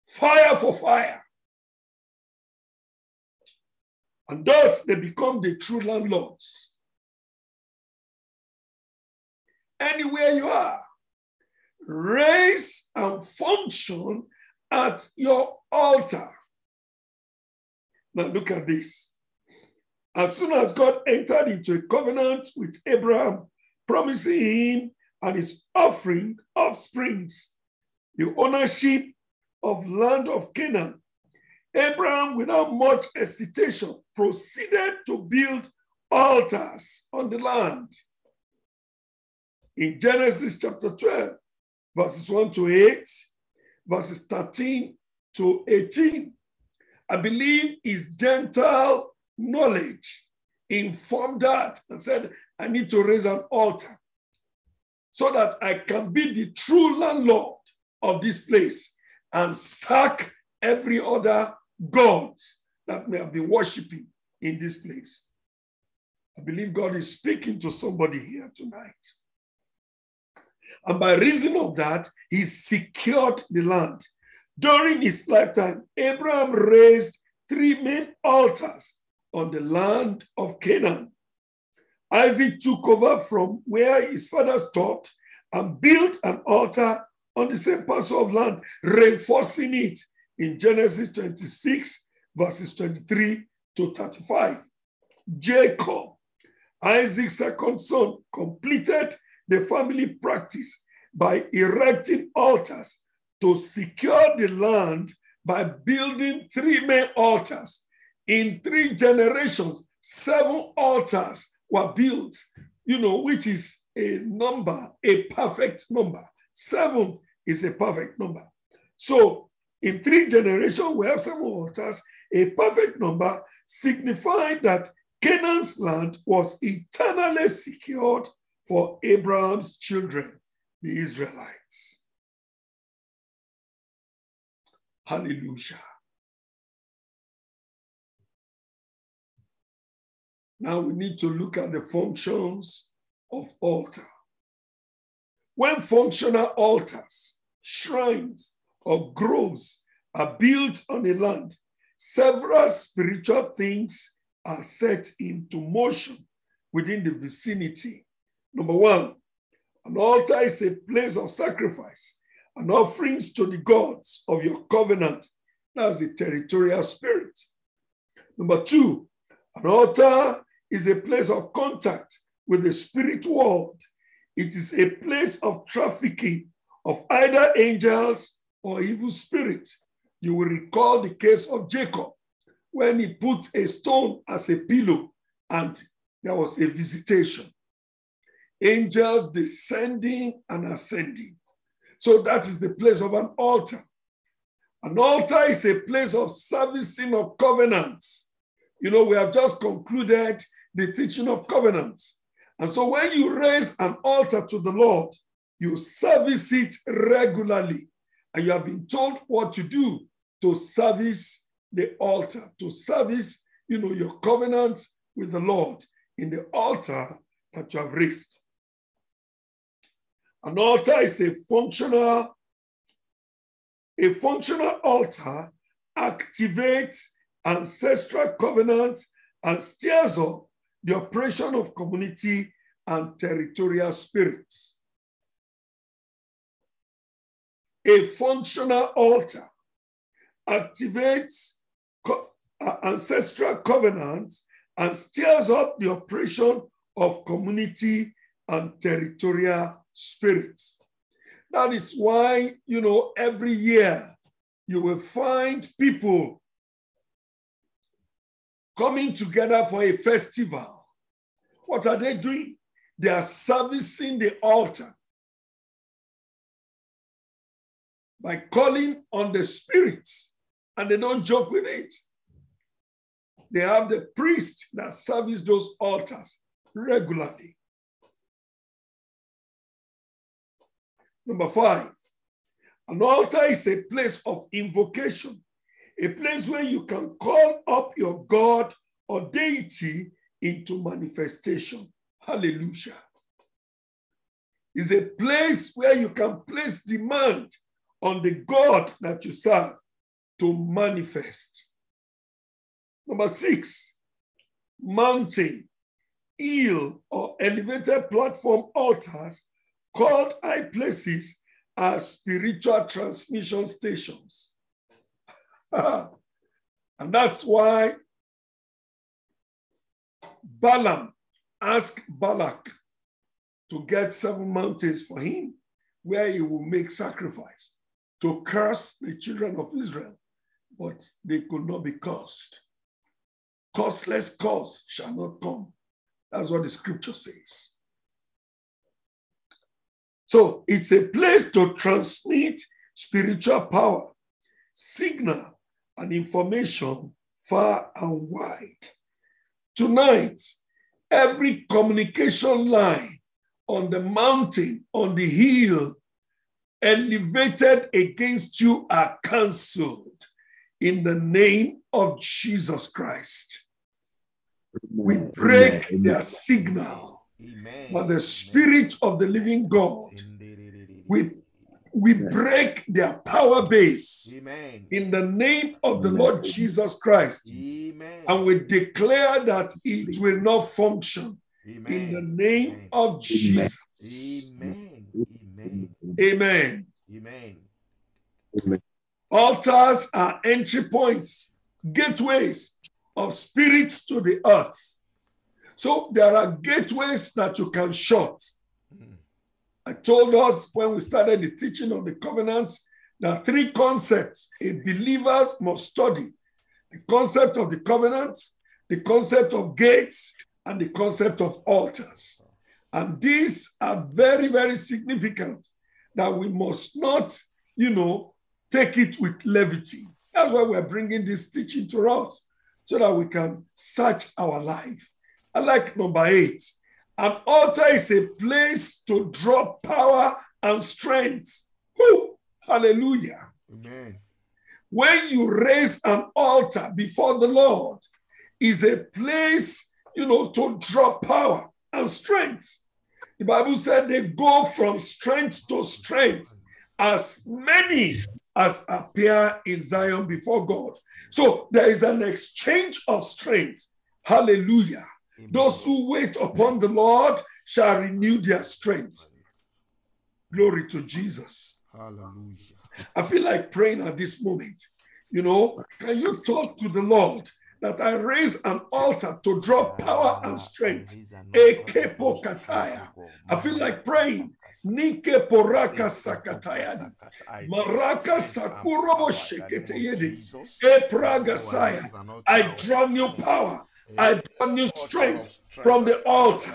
Fire for fire. And thus they become the true landlords. Anywhere you are, raise and function at your altar. Now look at this. As soon as God entered into a covenant with Abraham, promising him and his offering offsprings, the ownership of land of Canaan, Abraham, without much hesitation, proceeded to build altars on the land. In Genesis chapter 12, verses 1 to 8, verses 13 to 18, I believe his gentle knowledge informed that and said, I need to raise an altar so that I can be the true landlord of this place and sack every other gods that may have been worshiping in this place. I believe God is speaking to somebody here tonight. And by reason of that, he secured the land. During his lifetime, Abraham raised three main altars on the land of Canaan. Isaac took over from where his father stopped and built an altar on the same parcel of land, reinforcing it in Genesis 26, verses 23 to 35. Jacob, Isaac's second son, completed the family practice by erecting altars to secure the land by building three main altars. In three generations, seven altars were built, you know, which is a number, a perfect number. Seven is a perfect number. So in three generations, we have seven altars, a perfect number, signifying that Canaan's land was eternally secured for Abraham's children, the Israelites. Hallelujah. Now we need to look at the functions of altar. When functional altars, shrines, or groves are built on a land, several spiritual things are set into motion within the vicinity. Number one, an altar is a place of sacrifice and offerings to the gods of your covenant. That's the territorial spirit. Number two, an altar is a place of contact with the spirit world. It is a place of trafficking of either angels or evil spirits. You will recall the case of Jacob when he put a stone as a pillow and there was a visitation. Angels descending and ascending. So that is the place of an altar. An altar is a place of servicing of covenants. You know, we have just concluded the teaching of covenants. And so when you raise an altar to the Lord, you service it regularly. And you have been told what to do to service the altar, to service, you know, your covenants with the Lord in the altar that you have raised. An altar is a functional, a functional altar activates ancestral covenants and steers up the operation of community and territorial spirits. A functional altar activates co- uh, ancestral covenants and steers up the operation of community and territorial spirits. That is why, you know, every year you will find people coming together for a festival. What are they doing? They are servicing the altar by calling on the spirits, and they don't joke with it. They have the priest that service those altars regularly. Number five, an altar is a place of invocation, a place where you can call up your God or deity into manifestation. Hallelujah. Is a place where you can place demand on the God that you serve to manifest. Number six, mountain, hill, or elevated platform altars called high places are spiritual transmission stations. and that's why Balaam asked Balak to get seven mountains for him where he will make sacrifice to curse the children of Israel, but they could not be cursed. Causeless curse shall not come. That's what the scripture says. So it's a place to transmit spiritual power, signal, and information far and wide. Tonight, every communication line on the mountain, on the hill, elevated against you are cancelled in the name of Jesus Christ. We break Amen. their signal Amen. by the Spirit of the living God. We we break their power base Amen. in the name of the Lord Jesus Christ. Amen. And we declare that it will not function in the Amen. name of Jesus. Amen. Amen. Amen. Amen. Amen. Altars are entry points, gateways of spirits to the earth. So there are gateways that you can shut. I told us when we started the teaching of the covenant are three concepts a believer must study the concept of the covenant, the concept of gates, and the concept of altars. And these are very, very significant that we must not, you know, take it with levity. That's why we're bringing this teaching to us so that we can search our life. I like number eight. An altar is a place to draw power and strength. Woo! Hallelujah. Amen. When you raise an altar before the Lord, is a place, you know, to draw power and strength. The Bible said they go from strength to strength as many as appear in Zion before God. So there is an exchange of strength. Hallelujah. Those who wait upon the Lord shall renew their strength. Glory to Jesus. Hallelujah. I feel like praying at this moment. You know, can you talk to the Lord that I raise an altar to draw power and strength? Ekepo kataya. I feel like praying. Nike poraka sakataya. Maraka sakurobo shekete yedi. Epraga saya. I draw new power. I draw new strength from the altar.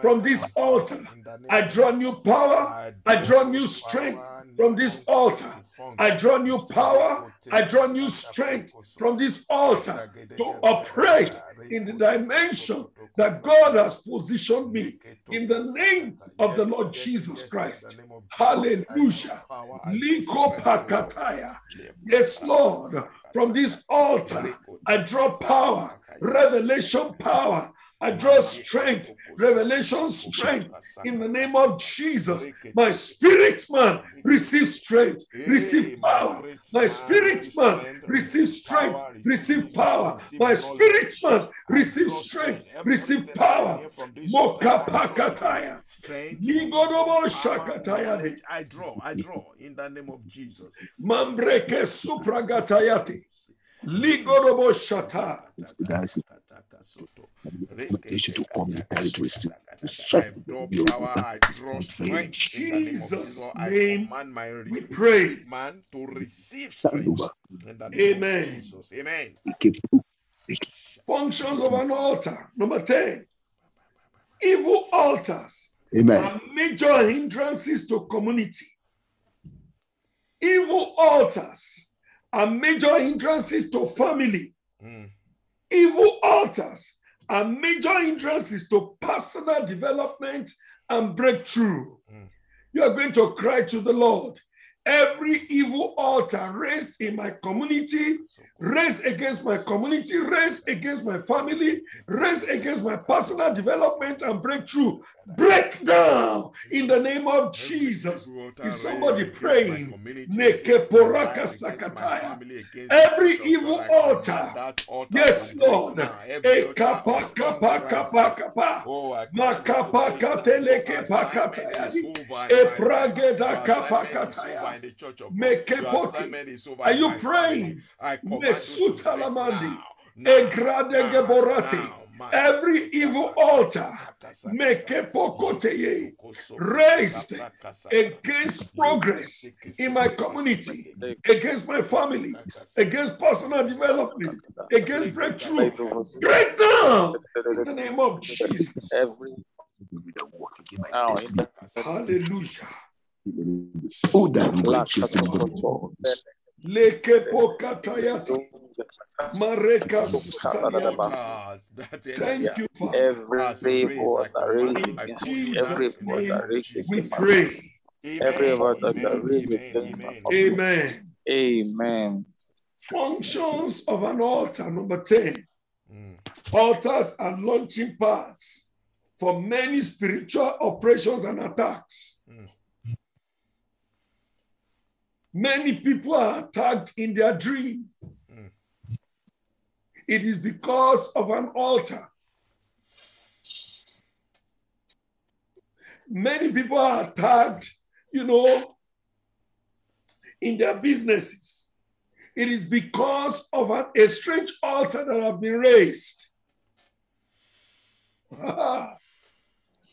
From this altar, I draw new power. I draw new strength from this altar. I draw new power. I draw new strength from this altar to operate in the dimension that God has positioned me in the name of the Lord Jesus Christ. Hallelujah. Yes, Lord. From this altar, I draw power, revelation power. I draw strength, revelation strength in the name of Jesus. My spirit man receive strength, receive power. My spirit man receive strength, receive power. My spirit man receive strength, receive power. Moka pakataya. Strength. Ligorobo shakataya. I draw, I draw in the name of Jesus. Mambreke supragatayati. Ligorobo shata. To come to receive we pray. man to receive Amen. Amen. Functions of an altar. Number 10. Evil altars Amen. are major hindrances to community. Evil altars are major hindrances to family. Mm. Evil altars are major hindrances to personal development and breakthrough. Mm. You are going to cry to the Lord. Every evil altar raised in my community, raised against my community, raised against my family, raised against my personal development and breakthrough, break down in the name of Jesus. Is somebody praying? Neke poraka sakataya. Every eh, evil altar. Yes, Lord. Are you praying? Mesuta lamandi. E geborati. Every evil altar. Raised against progress in my community, against my family, against personal development, against breakthrough. Break down in the name of Jesus. Every now in the Hallelujah. Oh, that you will chase them with the Lord. Leke pokatayati. Mareka sutayati. Thank you, Father. every water raised In against every Jesus' water name, we pray. Every water that raised against Amen. Amen. Functions of an altar, number 10. Altars are launching pads for many spiritual operations and attacks. Many people are attacked in their dream. It is because of an altar. Many people are attacked, you know, in their businesses. It is because of an, a strange altar that have been raised. Ah.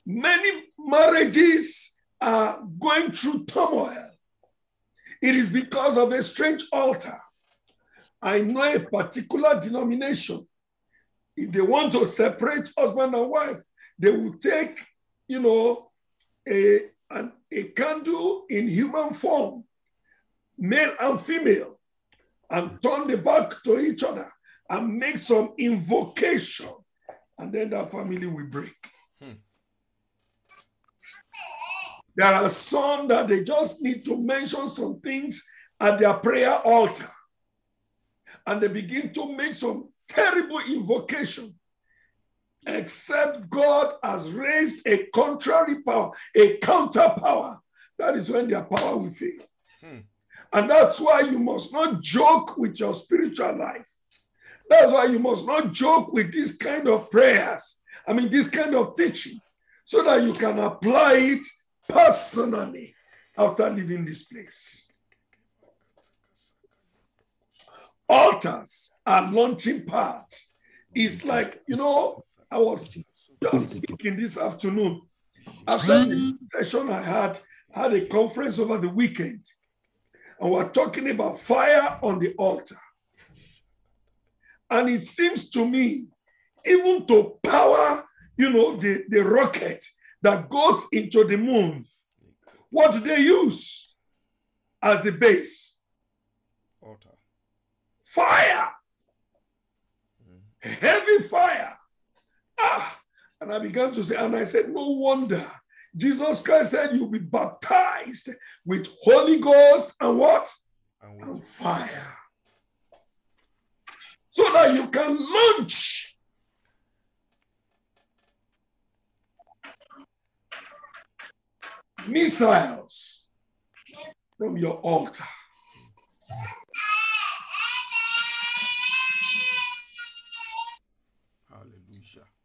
Many marriages are going through turmoil. It is because of a strange altar. I know a particular denomination. If they want to separate husband and wife, they will take, you know, a, an, a candle in human form, male and female, and turn the back to each other and make some invocation, and then that family will break. Hmm. There are some that they just need to mention some things at their prayer altar, and they begin to make some terrible invocation. Except God has raised a contrary power, a counter power. That is when their power will fail. Hmm. And that's why you must not joke with your spiritual life. That's why you must not joke with this kind of prayers. I mean, this kind of teaching, so that you can apply it personally after leaving this place. Altars are launching pads. It's like, you know, I was just speaking this afternoon. After the session I had, I had a conference over the weekend, and we're talking about fire on the altar. And it seems to me, even to power, you know, the, the rocket that goes into the moon, what do they use as the base? Fire. Heavy fire. Ah, and I began to say, and I said, no wonder. Jesus Christ said, You'll be baptized with Holy Ghost and what? And And fire. So that you can launch missiles from your altar.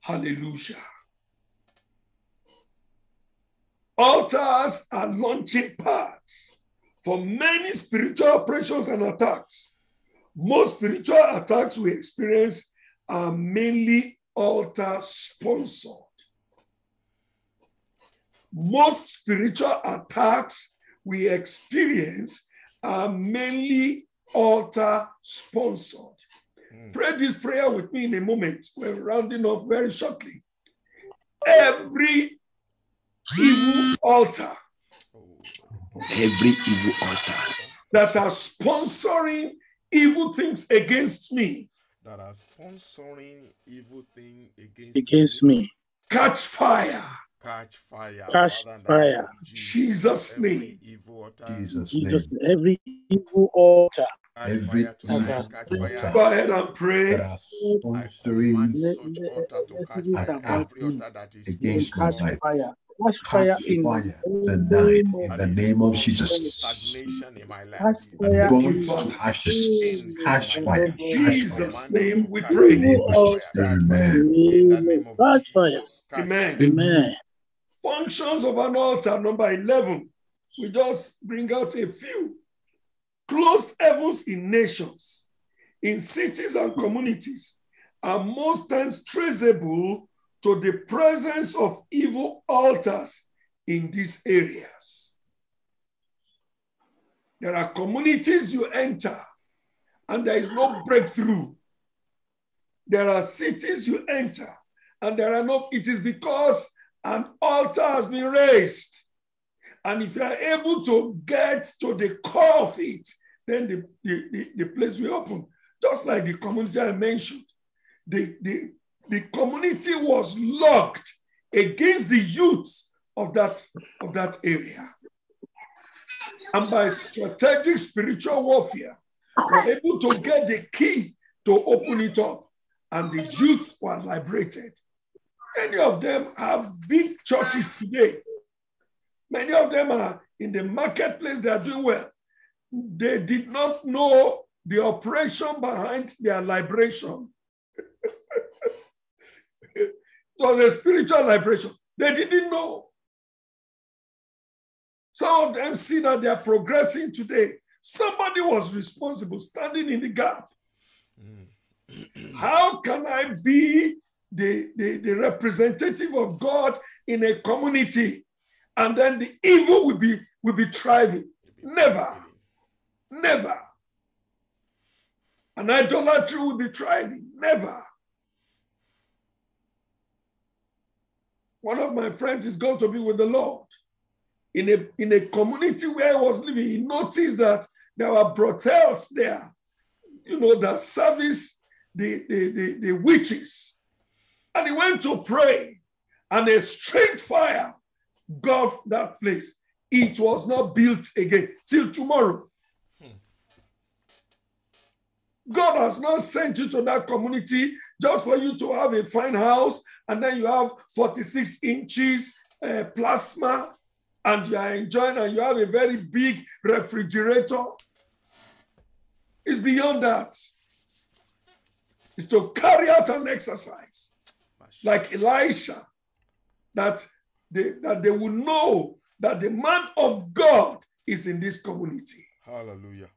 Hallelujah. Altars are launching pads for many spiritual operations and attacks. Most spiritual attacks we experience are mainly altar sponsored. Most spiritual attacks we experience are mainly altar sponsored. Mm. Pray this prayer with me in a moment. We're rounding off very shortly. Every evil altar Every evil altar that are sponsoring evil things against me, that are sponsoring evil thing against, against me. catch fire. Catch fire. Catch Father, in the fire. name Jesus' name. Jesus' Jesus, name. every evil altar Catch Every fire evil tonight. Catch altar. fire. Go ahead and pray. that are I sponsoring command Let- such let- altar to let catch it fire. about Every me. altar that is Against my life. fire. Catch fire in the fire name tonight of in the name of Jesus. Stagnation in my life. Catch That fire Thank Burn to ashes. Catch fire. In Catch fire. Jesus' name we Catch pray. Name of Evil Jesus. Amen. In the name of Catch fire. Jesus. Amen. Amen. Functions of an altar, number 11. We just bring out a few. Closed heavens in nations, in cities and communities are most times traceable to the presence of evil altars in these areas. There are communities you enter and there is no breakthrough. There are cities you enter and there are no, it is because an altar has been raised. And if you are able to get to the core of it, then the, the, the, the place will open. Just like the community I mentioned. The, the, the community was locked against the youth of that, of that area. And by strategic spiritual warfare, were able to get the key to open it up, and the youth were liberated. Many of them have big churches today. Many of them are in the marketplace, they are doing well. They did not know the operation behind their liberation. it was a spiritual liberation. They didn't know. Some of them see that they are progressing today. Somebody was responsible, standing in the gap. How can I be the, the, the representative of God in a community and then the evil will be will be thriving? Never. Never. An idolatry will be thriving. Never. One of my friends is going to be with the Lord. In a, in a community where I was living, he noticed that there were brothels there, you know, that service the, the, the, the witches. And he went to pray, and a straight fire engulfed that place. It was not built again till tomorrow. God has not sent you to that community just for you to have a fine house and then you have 46 inches uh, plasma and you are enjoying and you have a very big refrigerator. It's beyond that. It's to carry out an exercise like Elisha that they, that they will know that the man of God is in this community. Hallelujah.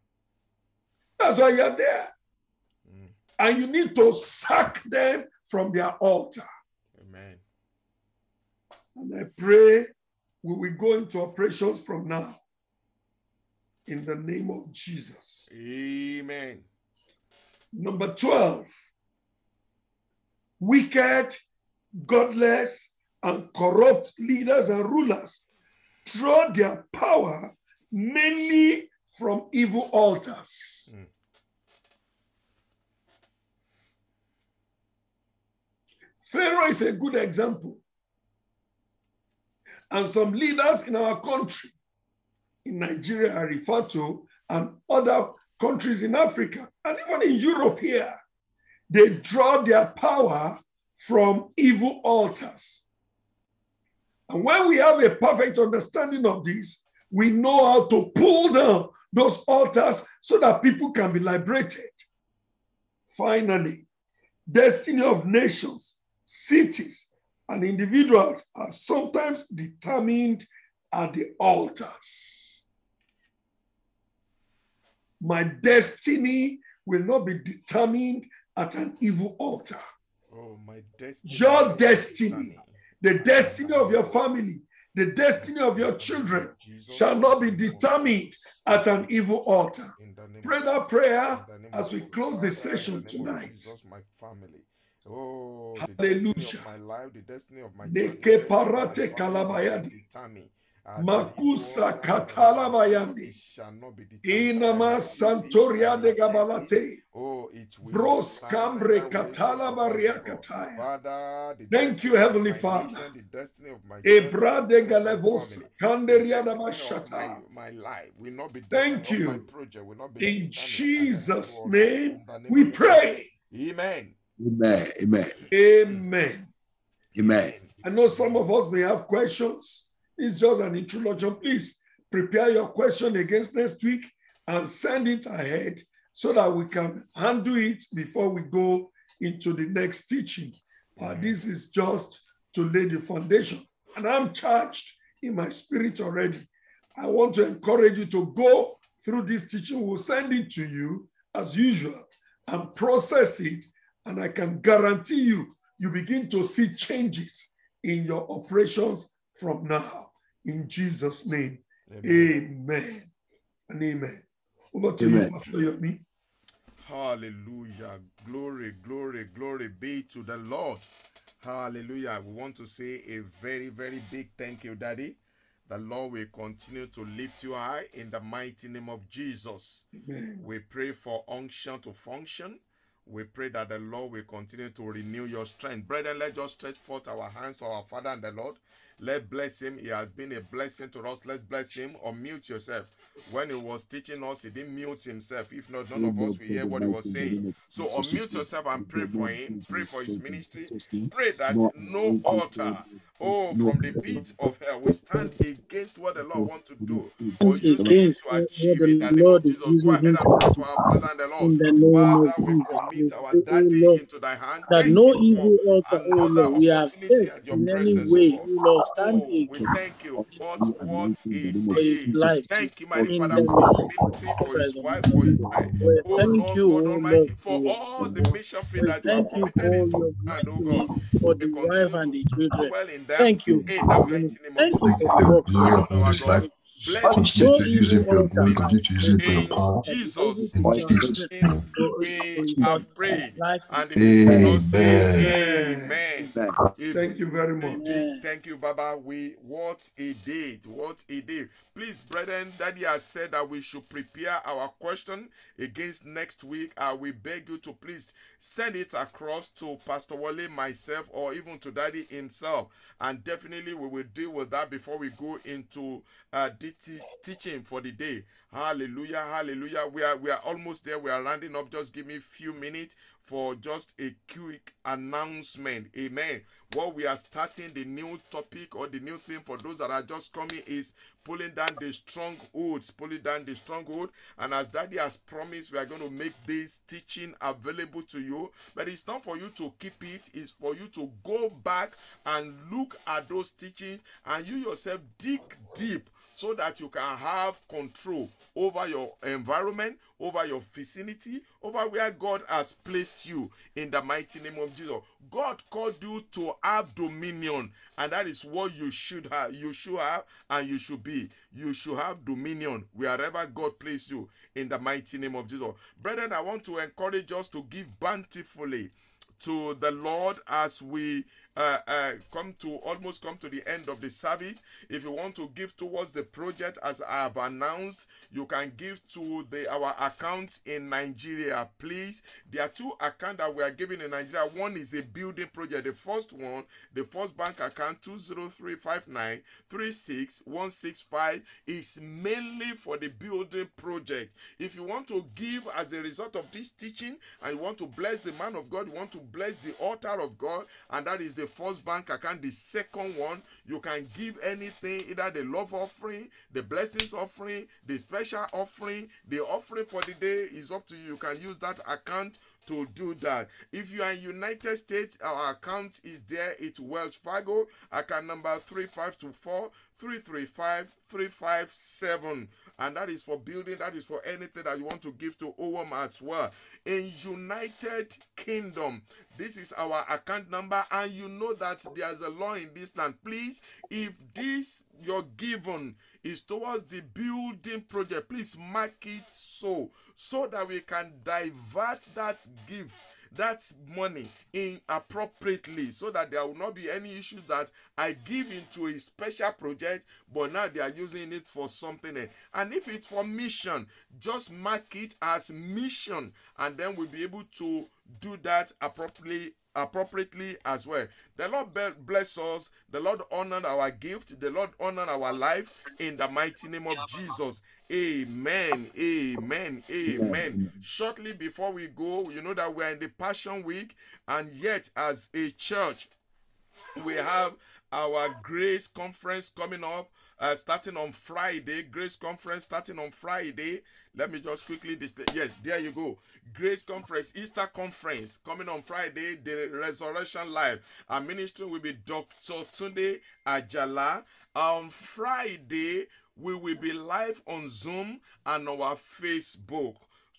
That's why you're there. And you need to sack them from their altar. Amen. And I pray we will go into operations from now. In the name of Jesus. Amen. Number 12. Wicked, godless, and corrupt leaders and rulers draw their power mainly from evil altars. Mm. Pharaoh is a good example. And some leaders in our country, in Nigeria, I refer to, and other countries in Africa, and even in Europe here, they draw their power from evil altars. And when we have a perfect understanding of this, we know how to pull down those altars so that people can be liberated. Finally, destiny of nations, cities, and individuals are sometimes determined at the altars. My destiny will not be determined at an evil altar. Oh, my destiny. Your destiny, the destiny of your family, the destiny of your children shall not be determined at an evil altar. Pray that prayer as we close the session tonight. Jesus, my family. Oh, the Hallelujah. destiny of my life, the destiny of my Neke children, parate my kalabayadi. uh, Makusa katalabayandi. it shall not be determined by Inama santoria de gabalate. Oh, Bros not cambre stand neither will katala it baria prosper. kataya. Thank you, Heavenly Father. nation, the destiny of Ebra de the destiny of my galevos the da destiny my, life will not be Thank determined, of my you. project will not be In determined at an Jesus' the name we pray. Amen. Amen. Amen. Amen. Amen. I know some of us may have questions. It's just an introduction. Please prepare your question against next week and send it ahead so that we can handle it before we go into the next teaching. Uh, this is just to lay the foundation. And I'm charged in my spirit already. I want to encourage you to go through this teaching. We'll send it to you as usual and process it. And I can guarantee you, you begin to see changes in your operations from now. In Jesus' name, Amen. amen and amen. Over to Amen. you, Pastor Yomi. Hallelujah. Glory, glory, glory be to the Lord. Hallelujah. We want to say a very, very big thank you, Daddy. The Lord will continue to lift you high in the mighty name of Jesus. Amen. We pray for unction to function. We pray that the Lord will continue to renew your strength. Brethren, let's just stretch forth our hands to our Father and the Lord Let's bless him. He has been a blessing to us. Let's bless him. Unmute yourself. When he was teaching us, he didn't mute himself. If not, none of us will hear what he was saying. So unmute yourself and pray for him. Pray for his ministry. Pray that no altar, oh, from the pit of hell, we stand against what the Lord wants to do. For you against to what achieve the in the name Lord of is Jesus. Go using ahead him and pray for our Father and the In the name Father, of we Jesus, commit we our pray, daddy Lord, into thy hand. that no evil altar, oh Lord, we have opportunity faced your in any way, God. Lord, stand Oh, we against thank you. What what a day. life. Thank you, mighty Father, the for his ministry, for his wife, for his life. Oh thank Lord you, God Almighty, Lord, for for all the mission field that you have thank you committed for into hand, oh God. for the wife and the children. Dwell in them Thank you in for the the mighty ministry. name of Thank Jesus. you for the Thank work you, you O are Lord, our doing. God. Bless And his no ministry, evil altar name. can hold In that is able Jesus' to mighty contribute name, to, we to his have his prayed. life and And the people of God say, Amen. Amen. If Thank you very a much. big thank you, Baba. We what a day, what a day. Please, brethren, Daddy has said that we should prepare our question against next week. I will beg you to please send it across to Pastor Wale, myself, or even to Daddy himself. And definitely we will deal with that before we go into uh the teaching for the day. Hallelujah, hallelujah. We are we are almost there. We are rounding up. Just give me a few minutes for just a quick announcement. Amen. What we are starting the new topic or the new thing for those that are just coming is pulling down the strongholds, pulling down the stronghold. And as Daddy has promised, we are going to make this teaching available to you. But it's not for you to keep it, it's for you to go back and look at those teachings and you yourself dig deep so that you can have control over your environment, over your vicinity, over where God has placed you in the mighty name of Jesus. God called you to have dominion, and that is what you should have. You should have, and you should be. You should have dominion wherever God placed you in the mighty name of Jesus. Brethren, I want to encourage us to give bountifully to the Lord as we uh, uh, come to almost come to the end of the service. If you want to give towards the project as I have announced, you can give to the our accounts in Nigeria. Please, there are two accounts that we are giving in Nigeria. One is a building project. The first one, the first bank account 20359 36165 is mainly for the building project. If you want to give as a result of this teaching and you want to bless the man of God, you want to bless the altar of God, and that is the first bank account. The second one, you can give anything, either the love offering, the blessings offering, the special offering, the offering for the day is up to you. You can use that account to do that. If you are in United States, our account is there. It's Wells Fargo, account number 3524 335 357. And that is for building, that is for anything that you want to give to OWAM as well. In United Kingdom, this is our account number, and you know that there's a law in this land. Please, if this your given is towards the building project, please mark it so so that we can divert that gift that money in appropriately so that there will not be any issues that I give into a special project, but now they are using it for something else. And if it's for mission, just mark it as mission, and then we'll be able to do that appropriately appropriately as well. The Lord bless us. The Lord honor our gift. The Lord honor our life in the mighty name of Jesus. Amen. Amen. Amen. Shortly before we go, you know that we are in the Passion Week, and yet as a church, we have our grace conference coming up uh, starting on friday grace conference starting on friday. Let me just quickly yes there you go. Grace conference easter conference coming on friday the resurrection live. Our ministry will be dr tunde ajala. On friday we will be live on zoom and our facebook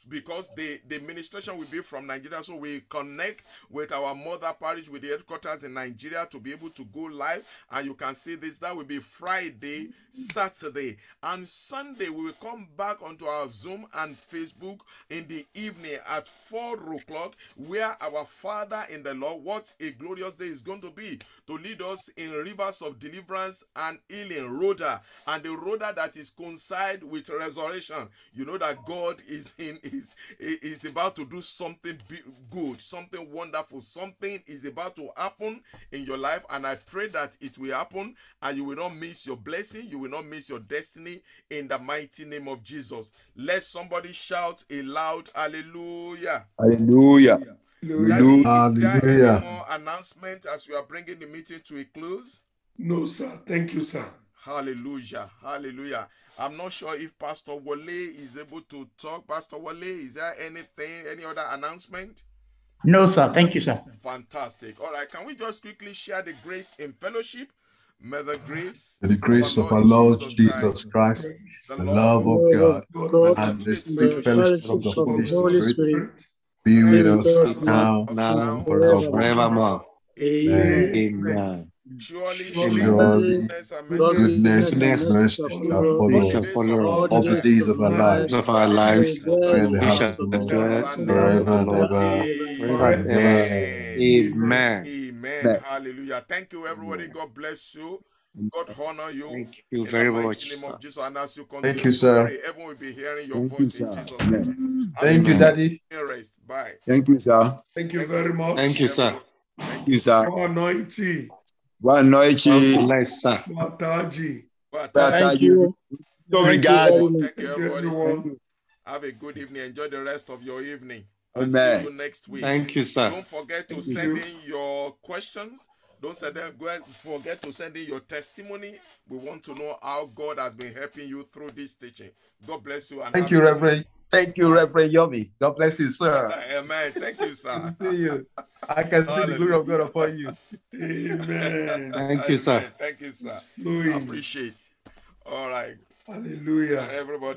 because the the ministration will be from Nigeria, so we connect with our mother parish with the headquarters in Nigeria to be able to go live. And you can see this. That will be Friday, Saturday, and Sunday. We will come back onto our Zoom and Facebook in the evening at four o'clock, where our Father in the Lord, what a glorious day is going to be to lead us in rivers of deliverance and healing, Rhoda, and the Rhoda that is coincide with resurrection. You know that God is in is is about to do something good, something wonderful, something is about to happen in your life, and I pray that it will happen, and you will not miss your blessing, you will not miss your destiny in the mighty name of Jesus. Let somebody shout a loud hallelujah. Hallelujah. Daddy, Hallelujah. any more announcement as we are bringing the meeting to a close? No, sir. Thank you, sir. Hallelujah. Hallelujah. I'm not sure if Pastor Wale is able to talk. Pastor Wale, is there anything, any other announcement? No, sir. Thank you, sir. Fantastic. All right. Can we just quickly share the grace in fellowship? May the grace, May the grace of our Lord Jesus Christ, the love of God, God, and the the sweet fellowship of the Holy of the Holy Spirit Spirit, be with us us now now and forevermore. forevermore. Amen. Amen. Surely, Surely, Surely, goodness and mercy goodness goodness and and Goodness mercy mercy shall shall follow follow us shall us follow all all the days of our lives, of our lives. and dwell in the We shall of dwell forever and ever. forever. Amen. Amen. Amen. Hallelujah. Thank you, everybody. God bless you. God honor you. Thank you in very the mighty much, name sir. of Jesus. And as you continue you, sir. pray, everyone will be hearing your Thank you, in sir. Jesus' name. Thank you, Daddy. Rest. Bye. Thank you, sir. Thank you very much. Thank you, sir. Thank you, sir. More anointing. Boa noite. God bless, sir. More tardy. Bye. Boa Thank you. Muito Thank you obrigado. Thank you, Thank you, everybody. everyone. Have a good evening. Enjoy the rest of your evening. And see you next week. Thank you, sir. Don't forget to Thank send you. in your questions. Don't send them, go ahead, forget to send in your testimony. We want to know how God has been helping you through this teaching. God bless you. And Thank you, a good Reverend. Thank you, Reverend Yomi. God bless you, sir. Amen. Thank you, sir. Good see you. I can see the glory of God upon you. Amen. Thank you, sir. Thank you, sir. Flowing. Appreciate. All right. Hallelujah. Everybody.